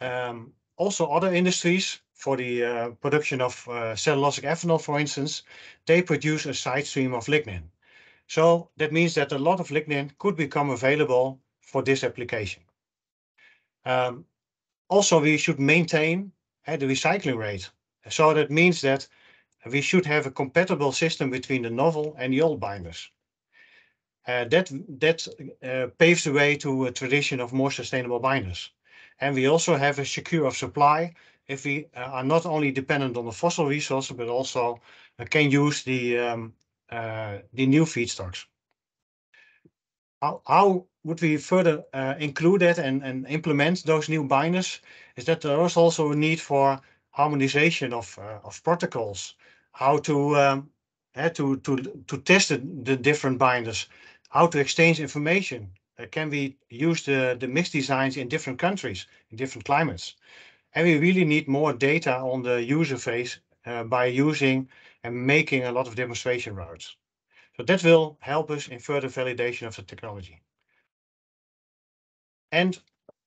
Um, Also, other industries for the uh, production of uh, cellulosic ethanol, for instance, they produce a side stream of lignin. So that means that a lot of lignin could become available for this application. Um, also, we should maintain uh, the recycling rate. So that means that we should have a compatible system between the novel and the old binders. That paves the way to a tradition of more sustainable binders. And we also have a secure of supply if we uh, are not only dependent on the fossil resources, but also uh, can use the um, uh, the new feedstocks. How would we further include that and and implement those new binders? Is that there is also a need for harmonization of of protocols, how to um to test the different binders, how to exchange information. Can we use the uh, the mixed designs in different countries, in different climates? And we really need more data on the user phase uh, by using and making a lot of demonstration routes. So that will help us in further validation of the technology. And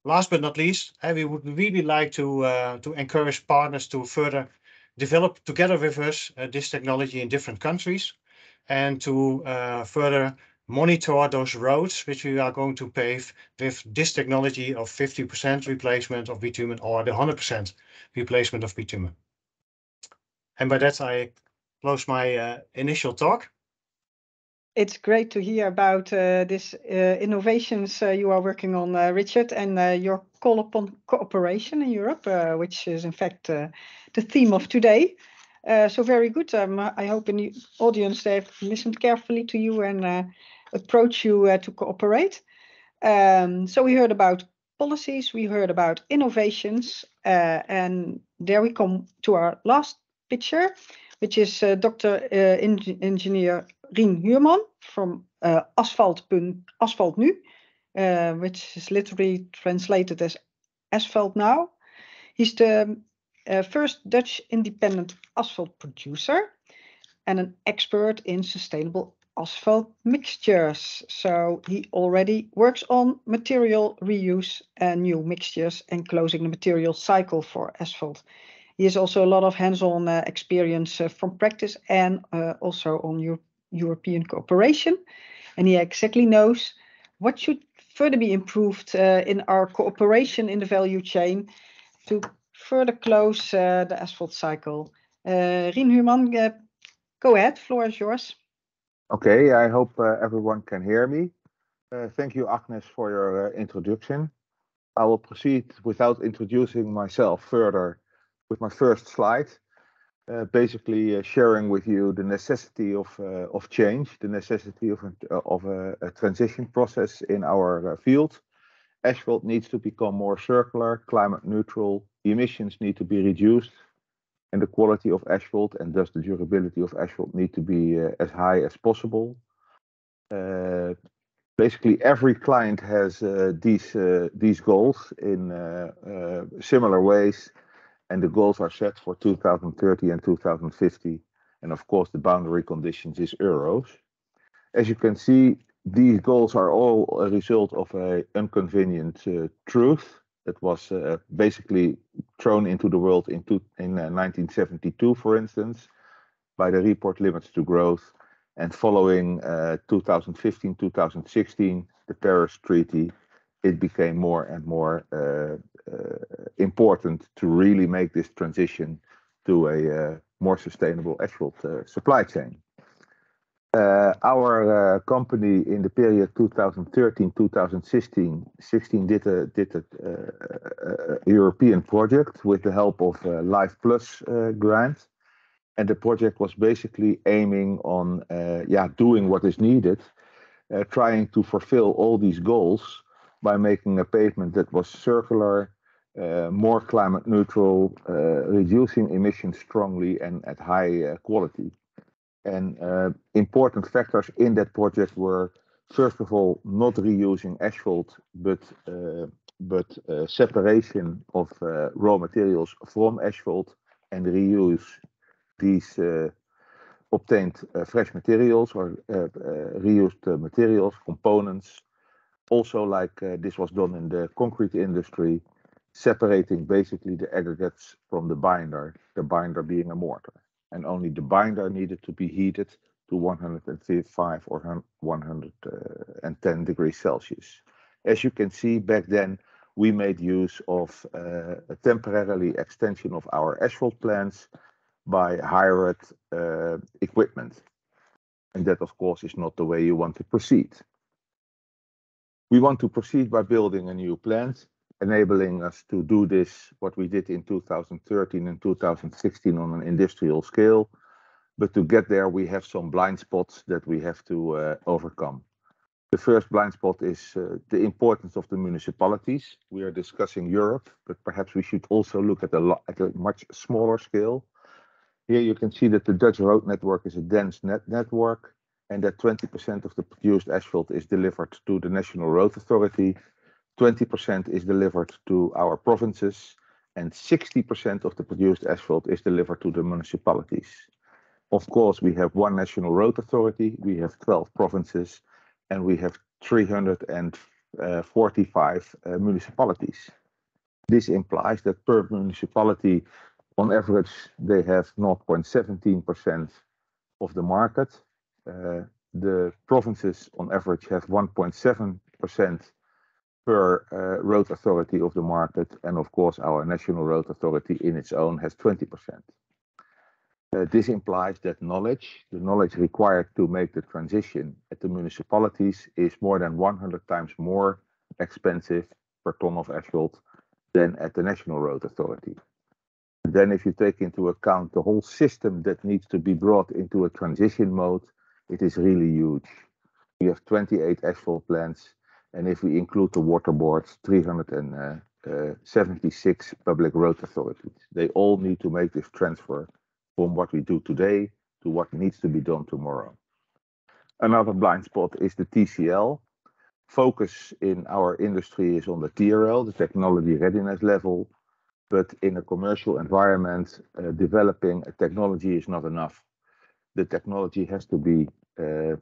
last but not least, uh, we would really like to to encourage partners to further develop together with us this technology in different countries. and to further monitor those roads which we are going to pave with this technology of 50% replacement of bitumen or the 100% replacement of bitumen. And by that, I close my uh, initial talk. It's great to hear about uh, these uh, innovations you are working on, Richard, and your call upon cooperation in Europe, which is in fact the theme of today. So very good. Um, I hope in the audience they've listened carefully to you and approach you uh, to cooperate. Um, so we heard about policies, we heard about innovations, uh, and there we come to our last picture, which is uh, Dr. Engineer Rien Huurman from Asphalt Nu, which is literally translated as Asphalt Now. He's the first Dutch independent asphalt producer and an expert in sustainable asphalt mixtures. So he already works on material reuse and new mixtures and closing the material cycle for asphalt. He has also a lot of hands-on uh, experience uh, from practice and uh, also on European cooperation. And he exactly knows what should further be improved in our cooperation in the value chain to further close the asphalt cycle. Rien Huurman, go ahead. Floor is yours. Okay. I hope uh, everyone can hear me. Uh, thank you, Agnes, for your uh, introduction. I will proceed without introducing myself further with my first slide. Basically sharing with you the necessity of of change, the necessity of a transition process in our field. Asphalt needs to become more circular, climate neutral, emissions need to be reduced, and the quality of asphalt, and thus the durability of asphalt, need to be uh, as high as possible. Uh, basically, every client has uh, these these goals in similar ways, and the goals are set for 2030 and 2050. And Of course, the boundary conditions is euros. As you can see, these goals are all a result of an inconvenient truth that was uh, basically thrown into the world in 1972, uh, for instance, by the Report Limits to Growth. And following uh, 2015, 2016, the Paris Treaty, it became more and more important to really make this transition to a more sustainable asphalt supply chain. Uh, our uh, company in the period 2013, 2016 did a uh, European project with the help of LIFE+ grant. And the project was basically aiming on doing what is needed, trying to fulfill all these goals by making a pavement that was circular, more climate neutral, reducing emissions strongly and at high quality. And uh, important factors in that project were, first of all, not reusing asphalt, but uh, but uh, separation of raw materials from asphalt and reuse these obtained fresh materials or reused materials, components. Also, like this was done in the concrete industry, separating basically the aggregates from the binder, the binder being a mortar. And only the binder needed to be heated to 105 or 110 degrees Celsius. As you can see, back then, we made use of uh, a temporary extension of our asphalt plants by hired uh, equipment. And that, of course, is not the way you want to proceed. We want to proceed by building a new plant, enabling us to do this, what we did in 2013 and 2016 on an industrial scale. But to get there, we have some blind spots that we have to uh, overcome. The first blind spot is uh, the importance of the municipalities. We are discussing Europe, but perhaps we should also look at a at a much smaller scale. Here you can see that the Dutch road network is a dense network, and that 20% of the produced asphalt is delivered to the National Road Authority, 20% is delivered to our provinces, and 60% of the produced asphalt is delivered to the municipalities. Of course, we have one National Road Authority, we have 12 provinces, and we have 345 uh, municipalities. This implies that per municipality, on average, they have 0.17% of the market, uh, the provinces on average have 1.7% per uh, road authority of the market, and of course, our national road authority in its own has 20%. Uh, this implies that knowledge, the knowledge required to make the transition at the municipalities, is more than 100 times more expensive per ton of asphalt than at the national road authority. Then if you take into account the whole system that needs to be brought into a transition mode, it is really huge. We have 28 asphalt plants, and if we include the water boards, 376 uh, uh, public road authorities. They all need to make this transfer from what we do today to what needs to be done tomorrow. Another blind spot is the TCL. Focus in our industry is on the TRL, the technology readiness level, but in a commercial environment, uh, developing a technology is not enough. The technology has to be Uh,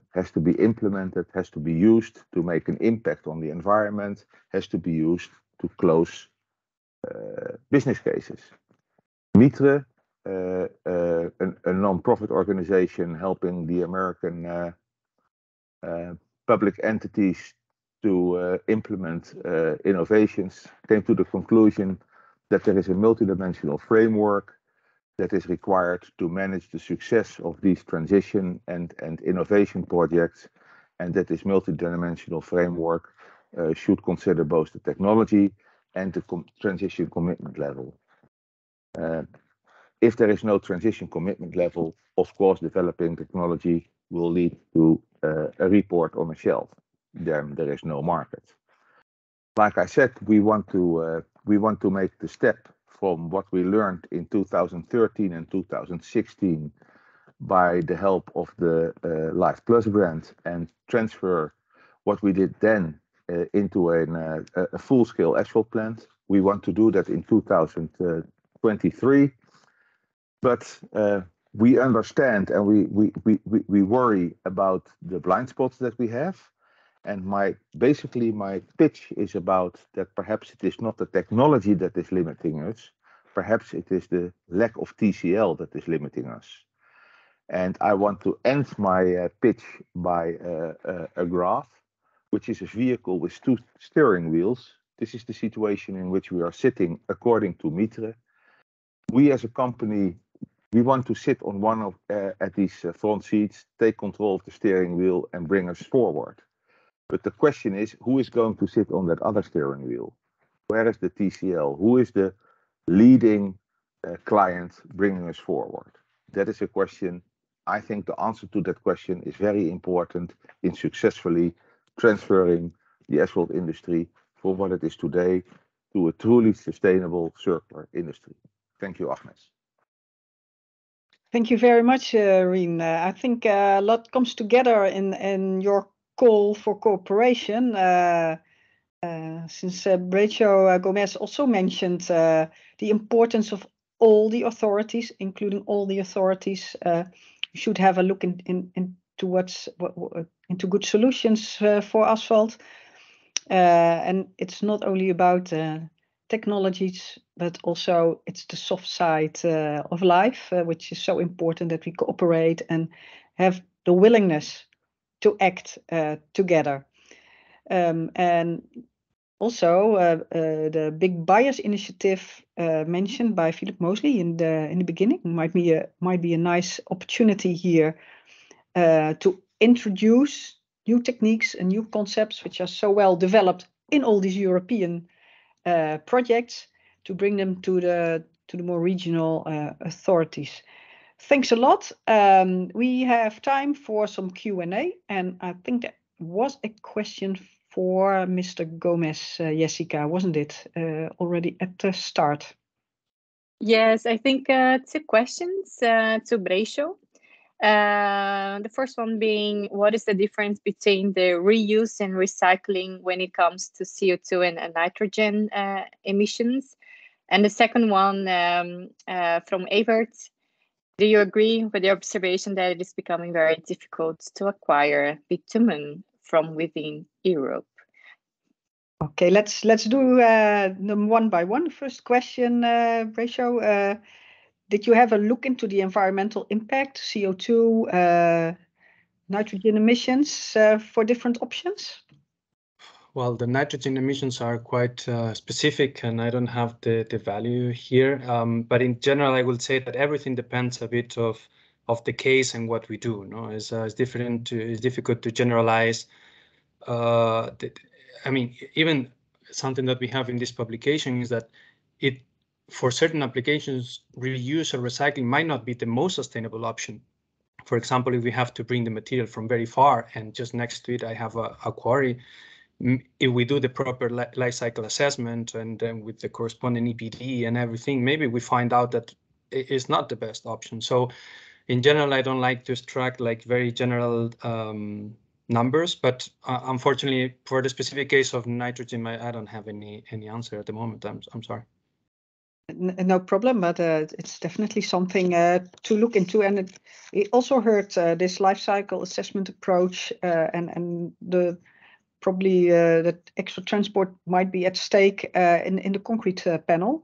implemented, has to be used to make an impact on the environment, has to be used to close uh, business cases. Mitre, uh, a non-profit organization helping the American public entities to implement innovations, came to the conclusion that there is a multidimensional framework that is required to manage the success of these transition and and innovation projects, and that this multidimensional framework uh, should consider both the technology and the transition commitment level. Uh, if there is no transition commitment level, of course, developing technology will lead to uh, a report on a shelf, then there is no market. Like I said, we want to we want to make the step from what we learned in 2013 and 2016 by the help of the uh, Life+ brand, and transfer what we did then uh, into uh, a full-scale asphalt plant. We want to do that in 2023. But we understand and we, we, we, we worry about the blind spots that we have. And my basically, my pitch is about that perhaps it is not the technology that is limiting us, perhaps it is the lack of TCL that is limiting us. And I want to end my uh, pitch by uh, uh, a graph, which is a vehicle with two steering wheels. This is the situation in which we are sitting according to Mitre. We, as a company, we want to sit on one of at these front seats, take control of the steering wheel, and bring us forward. But the question is, who is going to sit on that other steering wheel? Where is the TCL? Who is the leading uh, client bringing us forward? That is a question. I think the answer to that question is very important in successfully transferring the asphalt industry from what it is today to a truly sustainable circular industry. Thank you, Agnes. Thank you very much, uh, Rien. Uh, I think a lot comes together in, in your call for cooperation. Uh, uh, since uh, Breixo Gomez also mentioned the importance of all the authorities, including all the authorities, should have a look into good solutions for asphalt. And it's not only about technologies, but also it's the soft side of life, which is so important that we cooperate and have the willingness to act uh, together. Um, and also, uh, uh, the Big Buyers Initiative mentioned by Philip Mosley in the in the beginning might be a might be a nice opportunity here to introduce new techniques and new concepts, which are so well developed in all these European projects, to bring them to the more regional authorities. Thanks a lot. Um, we have time for some Q&A, and I think there was a question for Mr. Gomez, uh, Jessica, wasn't it, uh, already at the start? Yes, I think uh, two questions to Breixo. The first one being, what is the difference between the reuse and recycling when it comes to CO2 and nitrogen emissions? And the second one um, from Evert, do you agree with the observation that it is becoming very difficult to acquire bitumen from within Europe? Okay, let's let's do uh, them one by one. First question, uh, Breixo. Uh, did you have a look into the environmental impact, CO2, nitrogen emissions for different options? Well, the nitrogen emissions are quite uh, specific, and I don't have the, the value here. Um, but in general, I will say that everything depends a bit of of the case and what we do. No, it's, uh, it's different. To, it's difficult to generalize. Uh, I mean, even something that we have in this publication is that it, for certain applications, reuse or recycling might not be the most sustainable option. For example, if we have to bring the material from very far and just next to it I have a, a quarry, if we do the proper life cycle assessment and then with the corresponding EPD and everything, maybe we find out that it is not the best option. So in general, I don't like to extract like very general um, numbers, but uh, unfortunately for the specific case of nitrogen, I, I, don't have any any answer at the moment. I'm, I'm sorry. No problem, but uh, it's definitely something uh, to look into. And it, we also heard uh, this life cycle assessment approach uh, and, and the probably uh, that extra transport might be at stake uh, in, in the concrete uh, panel.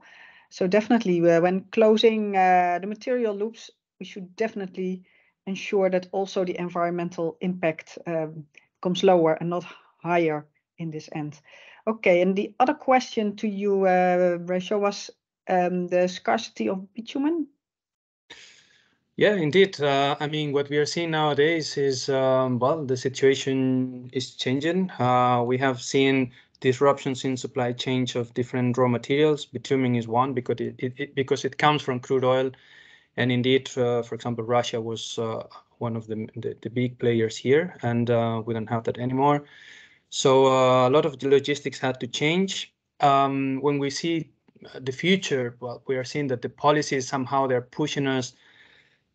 So definitely when closing the material loops, we should definitely ensure that also the environmental impact um, comes lower and not higher in this end. Okay, and the other question to you, uh, Rachel, was um, the scarcity of bitumen. Yeah, indeed. Uh, I mean, what we are seeing nowadays is, um, well, the situation is changing. Uh, we have seen disruptions in supply chains of different raw materials. Bitumen is one because it, it, it because it comes from crude oil, and indeed, uh, for example, Russia was uh, one of the, the, the big players here, and uh, we don't have that anymore. So uh, a lot of the logistics had to change. Um, when we see the future, well, we are seeing that the policies somehow they're pushing us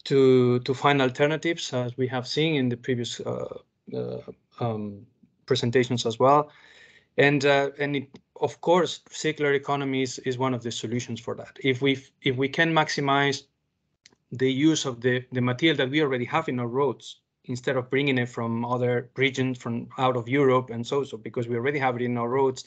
to to find alternatives, as we have seen in the previous uh, uh, um, presentations as well. And uh, and it, of course, circular economy is, is one of the solutions for that. If we if we can maximize the use of the the material that we already have in our roads instead of bringing it from other regions from out of Europe and so so because we already have it in our roads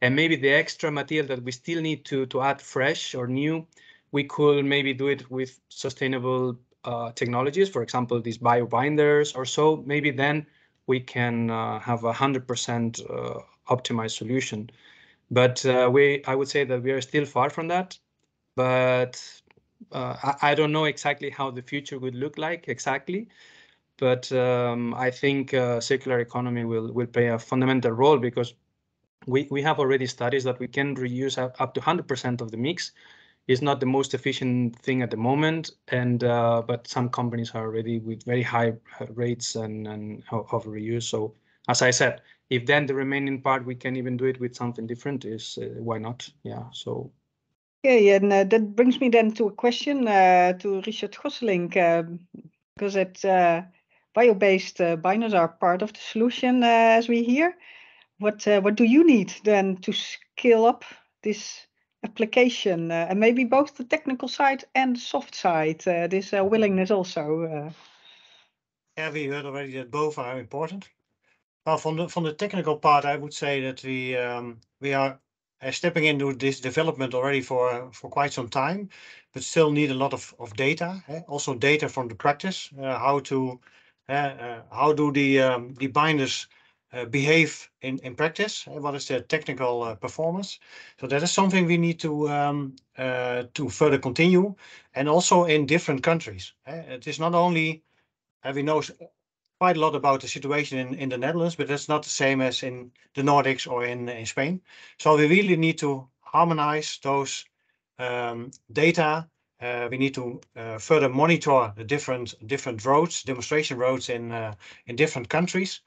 and maybe the extra material that we still need to to add fresh or new we could maybe do it with sustainable uh, technologies, for example, these bio binders or so, maybe then we can uh, have a 100% uh, optimized solution. But uh, we, I would say that we are still far from that. But I, I, don't know exactly how the future would look like exactly. But um, I think circular economy will, will play a fundamental role because we, we have already studies that we can reuse up to 100% of the mix is not the most efficient thing at the moment, and uh, but some companies are already with very high uh, rates and, and of reuse. So as I said, if then the remaining part we can even do it with something different, is uh, why not? Yeah. So. Okay, and uh, that brings me then to a question uh, to Richard Gosselink, um, because it uh, bio-based binders are part of the solution as we hear. What what do you need then to scale up this application uh, and maybe both the technical side and soft side uh, this uh, willingness also yeah we heard already that both are important well from the from the technical part i would say that we um, we are uh, stepping into this development already for for quite some time but still need a lot of, of data eh? also data from the practice uh, how to uh, how do the um, the binders uh, behave in, in practice? Uh, what is their technical uh, performance? So that is something we need to um, uh, to further continue, and also in different countries. it is not only we know quite a lot about the situation in, in the Netherlands, but that's not the same as in the Nordics or in, in Spain. So we really need to harmonize those um, data. Uh, we need to uh, further monitor the different different roads, demonstration roads in in different countries,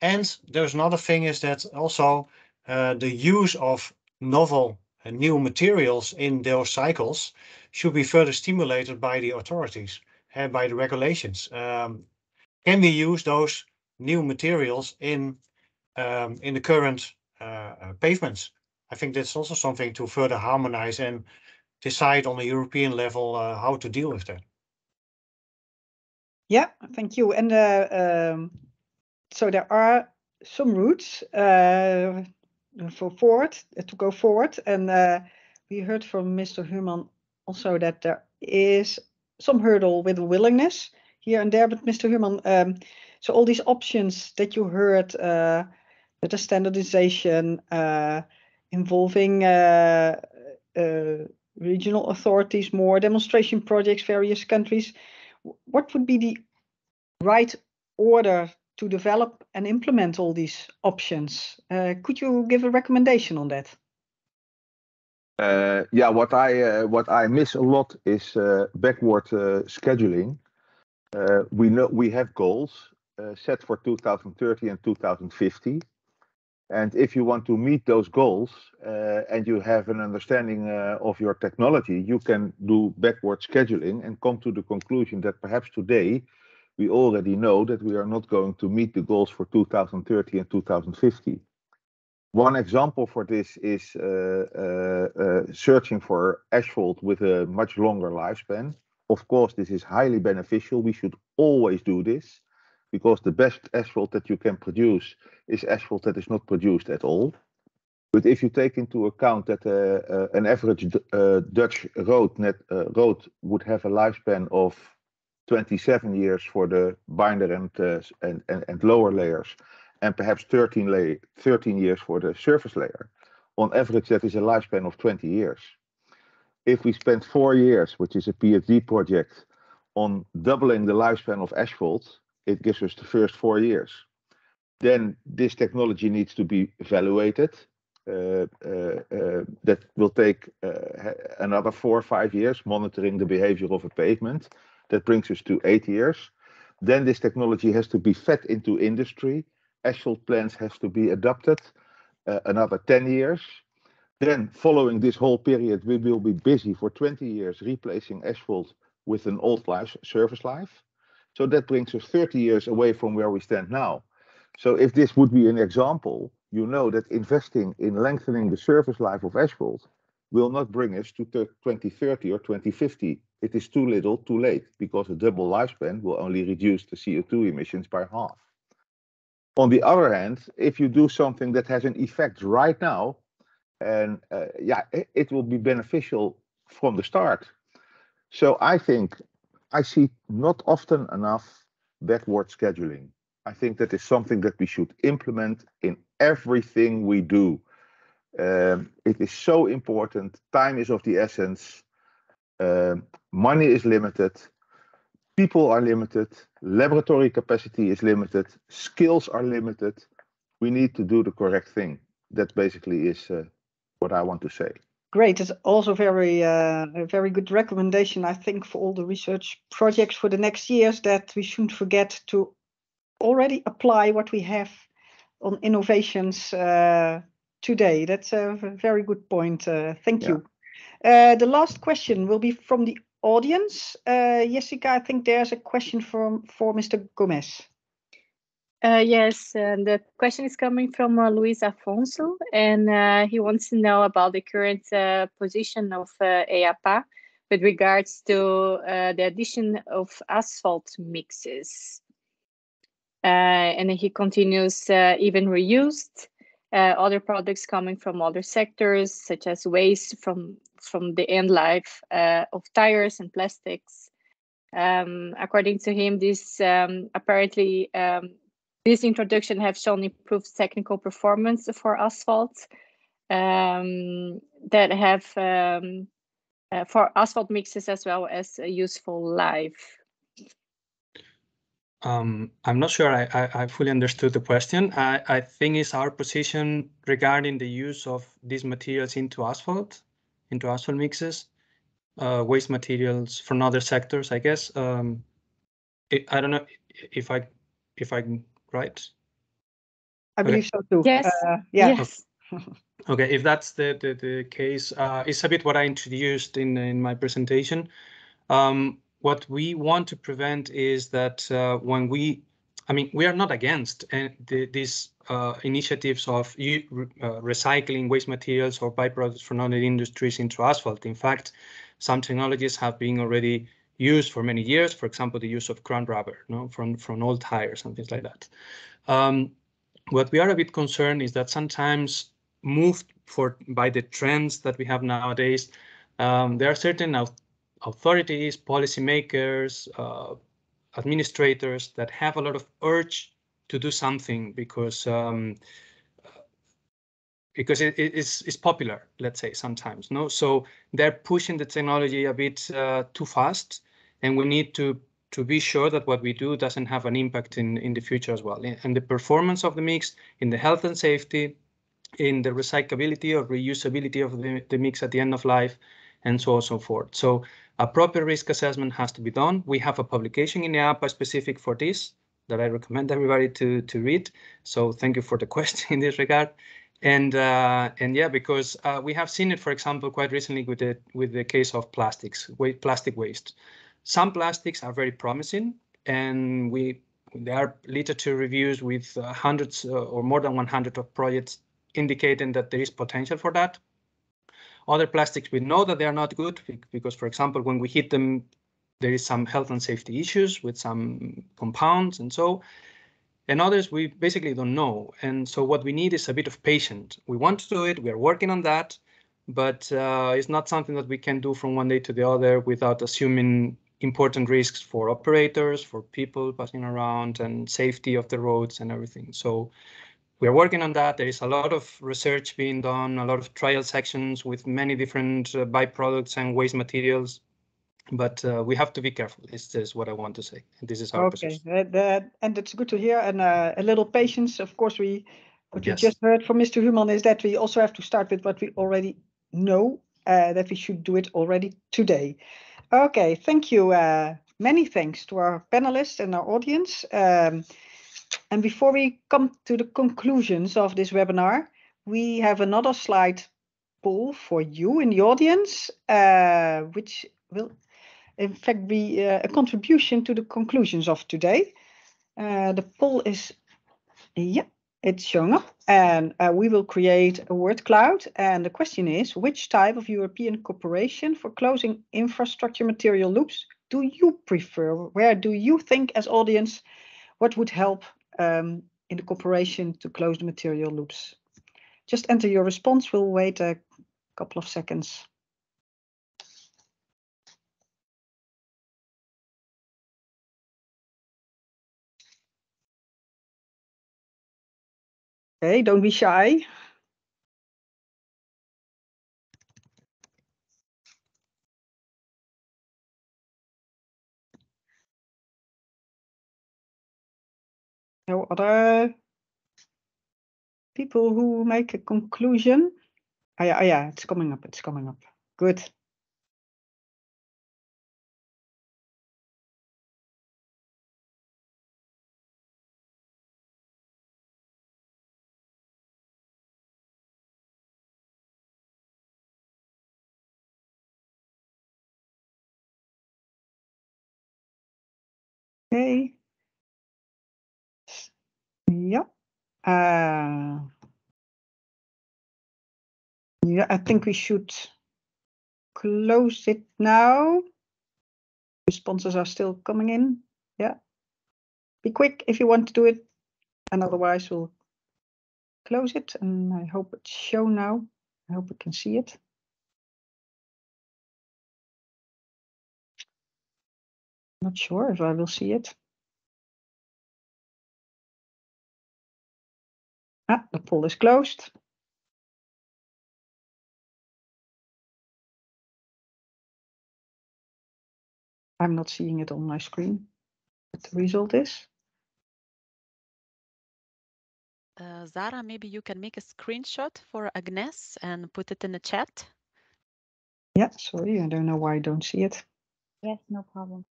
and there's another thing is that also uh, the use of novel and new materials in those cycles should be further stimulated by the authorities and by the regulations. Um, can we use those new materials in um, in the current uh, uh, pavements? I think that's also something to further harmonize and decide on a European level uh, how to deal with that. Yeah, thank you. And uh, um, so there are some routes uh, for forward uh, to go forward, and uh, we heard from Mr. Huurman also that there is some hurdle with willingness here and there. But Mr. Huurman, um, So all these options that you heard, uh, the standardization uh, involving uh, uh, regional authorities, more demonstration projects, various countries, what would be the right order to develop and implement all these options? Uh, could you give a recommendation on that? Uh, yeah, what I uh, what I miss a lot is uh, backward uh, scheduling. Uh, we know we have goals set for 2030 and 2050, and if you want to meet those goals and you have an understanding of your technology, you can do backward scheduling and come to the conclusion that perhaps today we already know that we are not going to meet the goals for 2030 and 2050. One example for this is uh, uh, uh, searching for asphalt with a much longer lifespan. Of course, this is highly beneficial. We should always do this because the best asphalt that you can produce is asphalt that is not produced at all. But if you take into account that uh, uh, an average uh, Dutch road net road would have a lifespan of 27 years for the binder and, and, and, and lower layers, and perhaps 13, lay, 13 years for the surface layer. On average, that is a lifespan of 20 years. If we spend four years, which is a PhD project, on doubling the lifespan of asphalt, it gives us the first four years. Then this technology needs to be evaluated. Uh, uh, uh, that will take uh, another four or five years, monitoring the behavior of a pavement. That brings us to eight years. Then this technology has to be fed into industry asphalt plants have to be adopted uh, another 10 years. Then following this whole period, we will be busy for 20 years replacing asphalt with an old life, service life. So that brings us 30 years away from where we stand now. So if this would be an example, you know that investing in lengthening the service life of asphalt will not bring us to 2030 or 2050. It is too little, too late, because a double lifespan will only reduce the CO2 emissions by half. On the other hand, if you do something that has an effect right now, and uh, yeah, it, it, will be beneficial from the start. So I think I see not often enough backward scheduling. I think that is something that we should implement in everything we do. Um, it is so important. Time is of the essence. Um, money is limited people are limited, laboratory capacity is limited, skills are limited. We need to do the correct thing. That basically is uh, what I want to say. Great. It's also very uh, a very good recommendation, I think, for all the research projects for the next years that we shouldn't forget to already apply what we have on innovations uh, today. That's a very good point. Uh, thank yeah. you. Uh, the last question will be from the audience. Uh, Jessica, I think there's a question from for Mr. Gomez. Uh, yes, uh, the question is coming from uh, Luis Afonso, and uh, he wants to know about the current uh, position of EAPA with regards to the addition of asphalt mixes. and he continues, even reused, other products coming from other sectors, such as waste from from the end life uh, of tires and plastics. Um, according to him, this um, apparently um, this introduction have shown improved technical performance for asphalt um, that have um, uh, for asphalt mixes as well as a useful life. Um, I'm not sure I, I, I, fully understood the question. I, I think it's our position regarding the use of these materials into asphalt into asphalt mixes, uh, waste materials from other sectors, I guess. Um, it, I don't know if I if I'm right. I believe so too. Yes. Uh, yeah. Yes. okay, if that's the the, the case, uh, it's a bit what I introduced in in my presentation. Um, what we want to prevent is that uh, when we I mean, we are not against the, these uh, initiatives of uh, recycling waste materials or byproducts from other industries into asphalt. In fact, some technologies have been already used for many years. For example, the use of ground rubber no, from, from old tires and things like that. Um, what we are a bit concerned is that sometimes moved for by the trends that we have nowadays, um, there are certain authorities, policymakers, uh, administrators that have a lot of urge to do something because um, because it is it's popular, let's say sometimes, no. So they're pushing the technology a bit uh, too fast, and we need to to be sure that what we do doesn't have an impact in in the future as well, and the performance of the mix, in the health and safety, in the recyclability or reusability of the, the mix at the end of life, and so on and so forth. So a proper risk assessment has to be done. We have a publication in the APA specific for this that I recommend everybody to to read. So thank you for the question in this regard. And uh, and yeah, because uh, we have seen it, for example, quite recently with the with the case of plastics, plastic waste. Some plastics are very promising, and we there are literature reviews with uh, hundreds uh, or more than 100 of projects indicating that there is potential for that. Other plastics, we know that they are not good because, for example, when we heat them, there is some health and safety issues with some compounds and so. And others, we basically don't know. And so what we need is a bit of patience. We want to do it. We are working on that. But uh, it's not something that we can do from one day to the other without assuming important risks for operators, for people passing around, and safety of the roads and everything. So we are working on that. There is a lot of research being done, a lot of trial sections with many different uh, byproducts and waste materials. But uh, we have to be careful. This is what I want to say. And this is our okay. position. Okay, and it's good to hear. And uh, a little patience. Of course, we what yes. we just heard from Mr. Huurman is that we also have to start with what we already know. Uh, that we should do it already today. Okay, thank you. Uh, many thanks to our panelists and our audience. Um, before we come to the conclusions of this webinar, we have another slide poll for you in the audience, uh, which will in fact be uh, a contribution to the conclusions of today. Uh, the poll is, yeah, it's showing up and we will create a word cloud. And the question is, which type of European cooperation for closing infrastructure material loops do you prefer? Where do you think as audience, what would help um, in the cooperation to close the material loops. Just enter your response. We'll wait a couple of seconds. Okay, don't be shy. No other people who make a conclusion? Oh, yeah, oh, yeah, it's coming up. It's coming up. Good. Okay. Yeah. Uh, yeah, I think we should close it now. Responses are still coming in. Yeah. Be quick if you want to do it. And otherwise we'll close it. And I hope it's shown now. I hope we can see it. Not sure if I will see it. Ah, the poll is closed. I'm not seeing it on my screen, what the result is. Uh, Zara, maybe you can make a screenshot for Agnes and put it in the chat. Yeah, sorry, I don't know why I don't see it. Yes, no problem.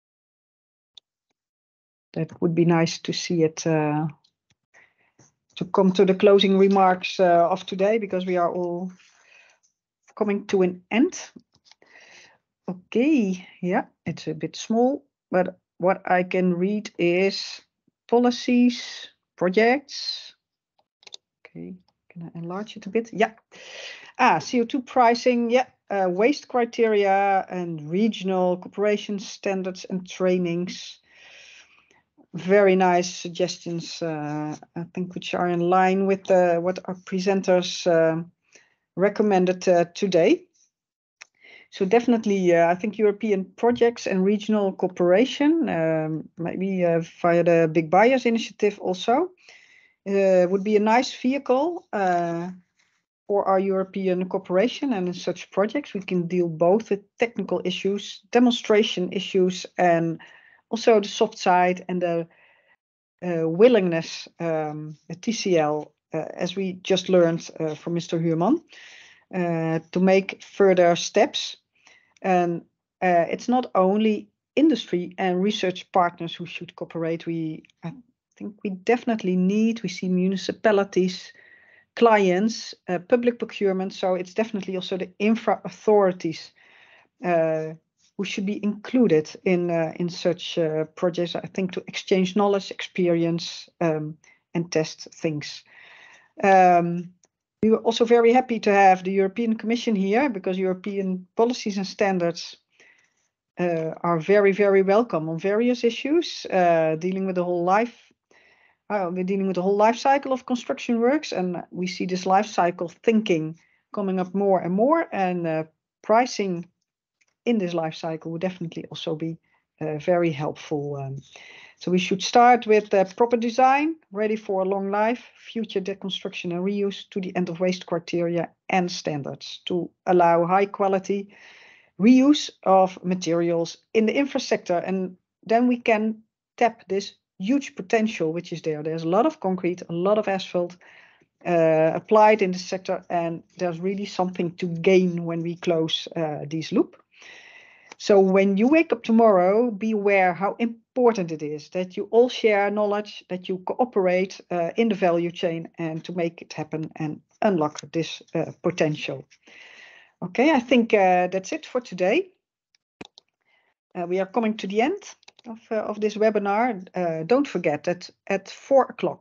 That would be nice to see it uh, to come to the closing remarks uh, of today because we are all coming to an end. Okay, yeah, it's a bit small, but what I can read is policies, projects. Okay, can I enlarge it a bit? Yeah. Ah, CO2 pricing, yeah, uh, waste criteria and regional cooperation standards and trainings very nice suggestions, uh, I think, which are in line with uh, what our presenters uh, recommended uh, today. so definitely, uh, I think European projects and regional cooperation, um, maybe uh, via the Big Buyers Initiative also, would be a nice vehicle for our European cooperation. And in such projects, we can deal both with technical issues, demonstration issues, and also the soft side and the uh, willingness, um, the TCL, uh, as we just learned uh, from Mr. Huurman, to make further steps. And it's not only industry and research partners who should cooperate. We, I think we definitely need, we see municipalities, clients, public procurement. So it's definitely also the infra authorities who should be included in uh, in such uh, projects. I think to exchange knowledge, experience, um, and test things. Um, we were also very happy to have the European Commission here because European policies and standards uh, are very, very welcome on various issues uh, dealing with the whole life. Uh, we're dealing with the whole life cycle of construction works, and we see this life cycle thinking coming up more and more, and uh, pricing in this life cycle would definitely also be uh, very helpful. Um, so we should start with the proper design, ready for a long life, future deconstruction and reuse to the end of waste criteria and standards to allow high quality reuse of materials in the infra sector. And then we can tap this huge potential which is there. There's a lot of concrete, a lot of asphalt uh, applied in the sector, and there's really something to gain when we close uh, this loop. So when you wake up tomorrow, be aware how important it is that you all share knowledge, that you cooperate uh, in the value chain and to make it happen and unlock this uh, potential. Okay, I think uh, that's it for today. Uh, we are coming to the end of, uh, of this webinar. Uh, don't forget that at four o'clock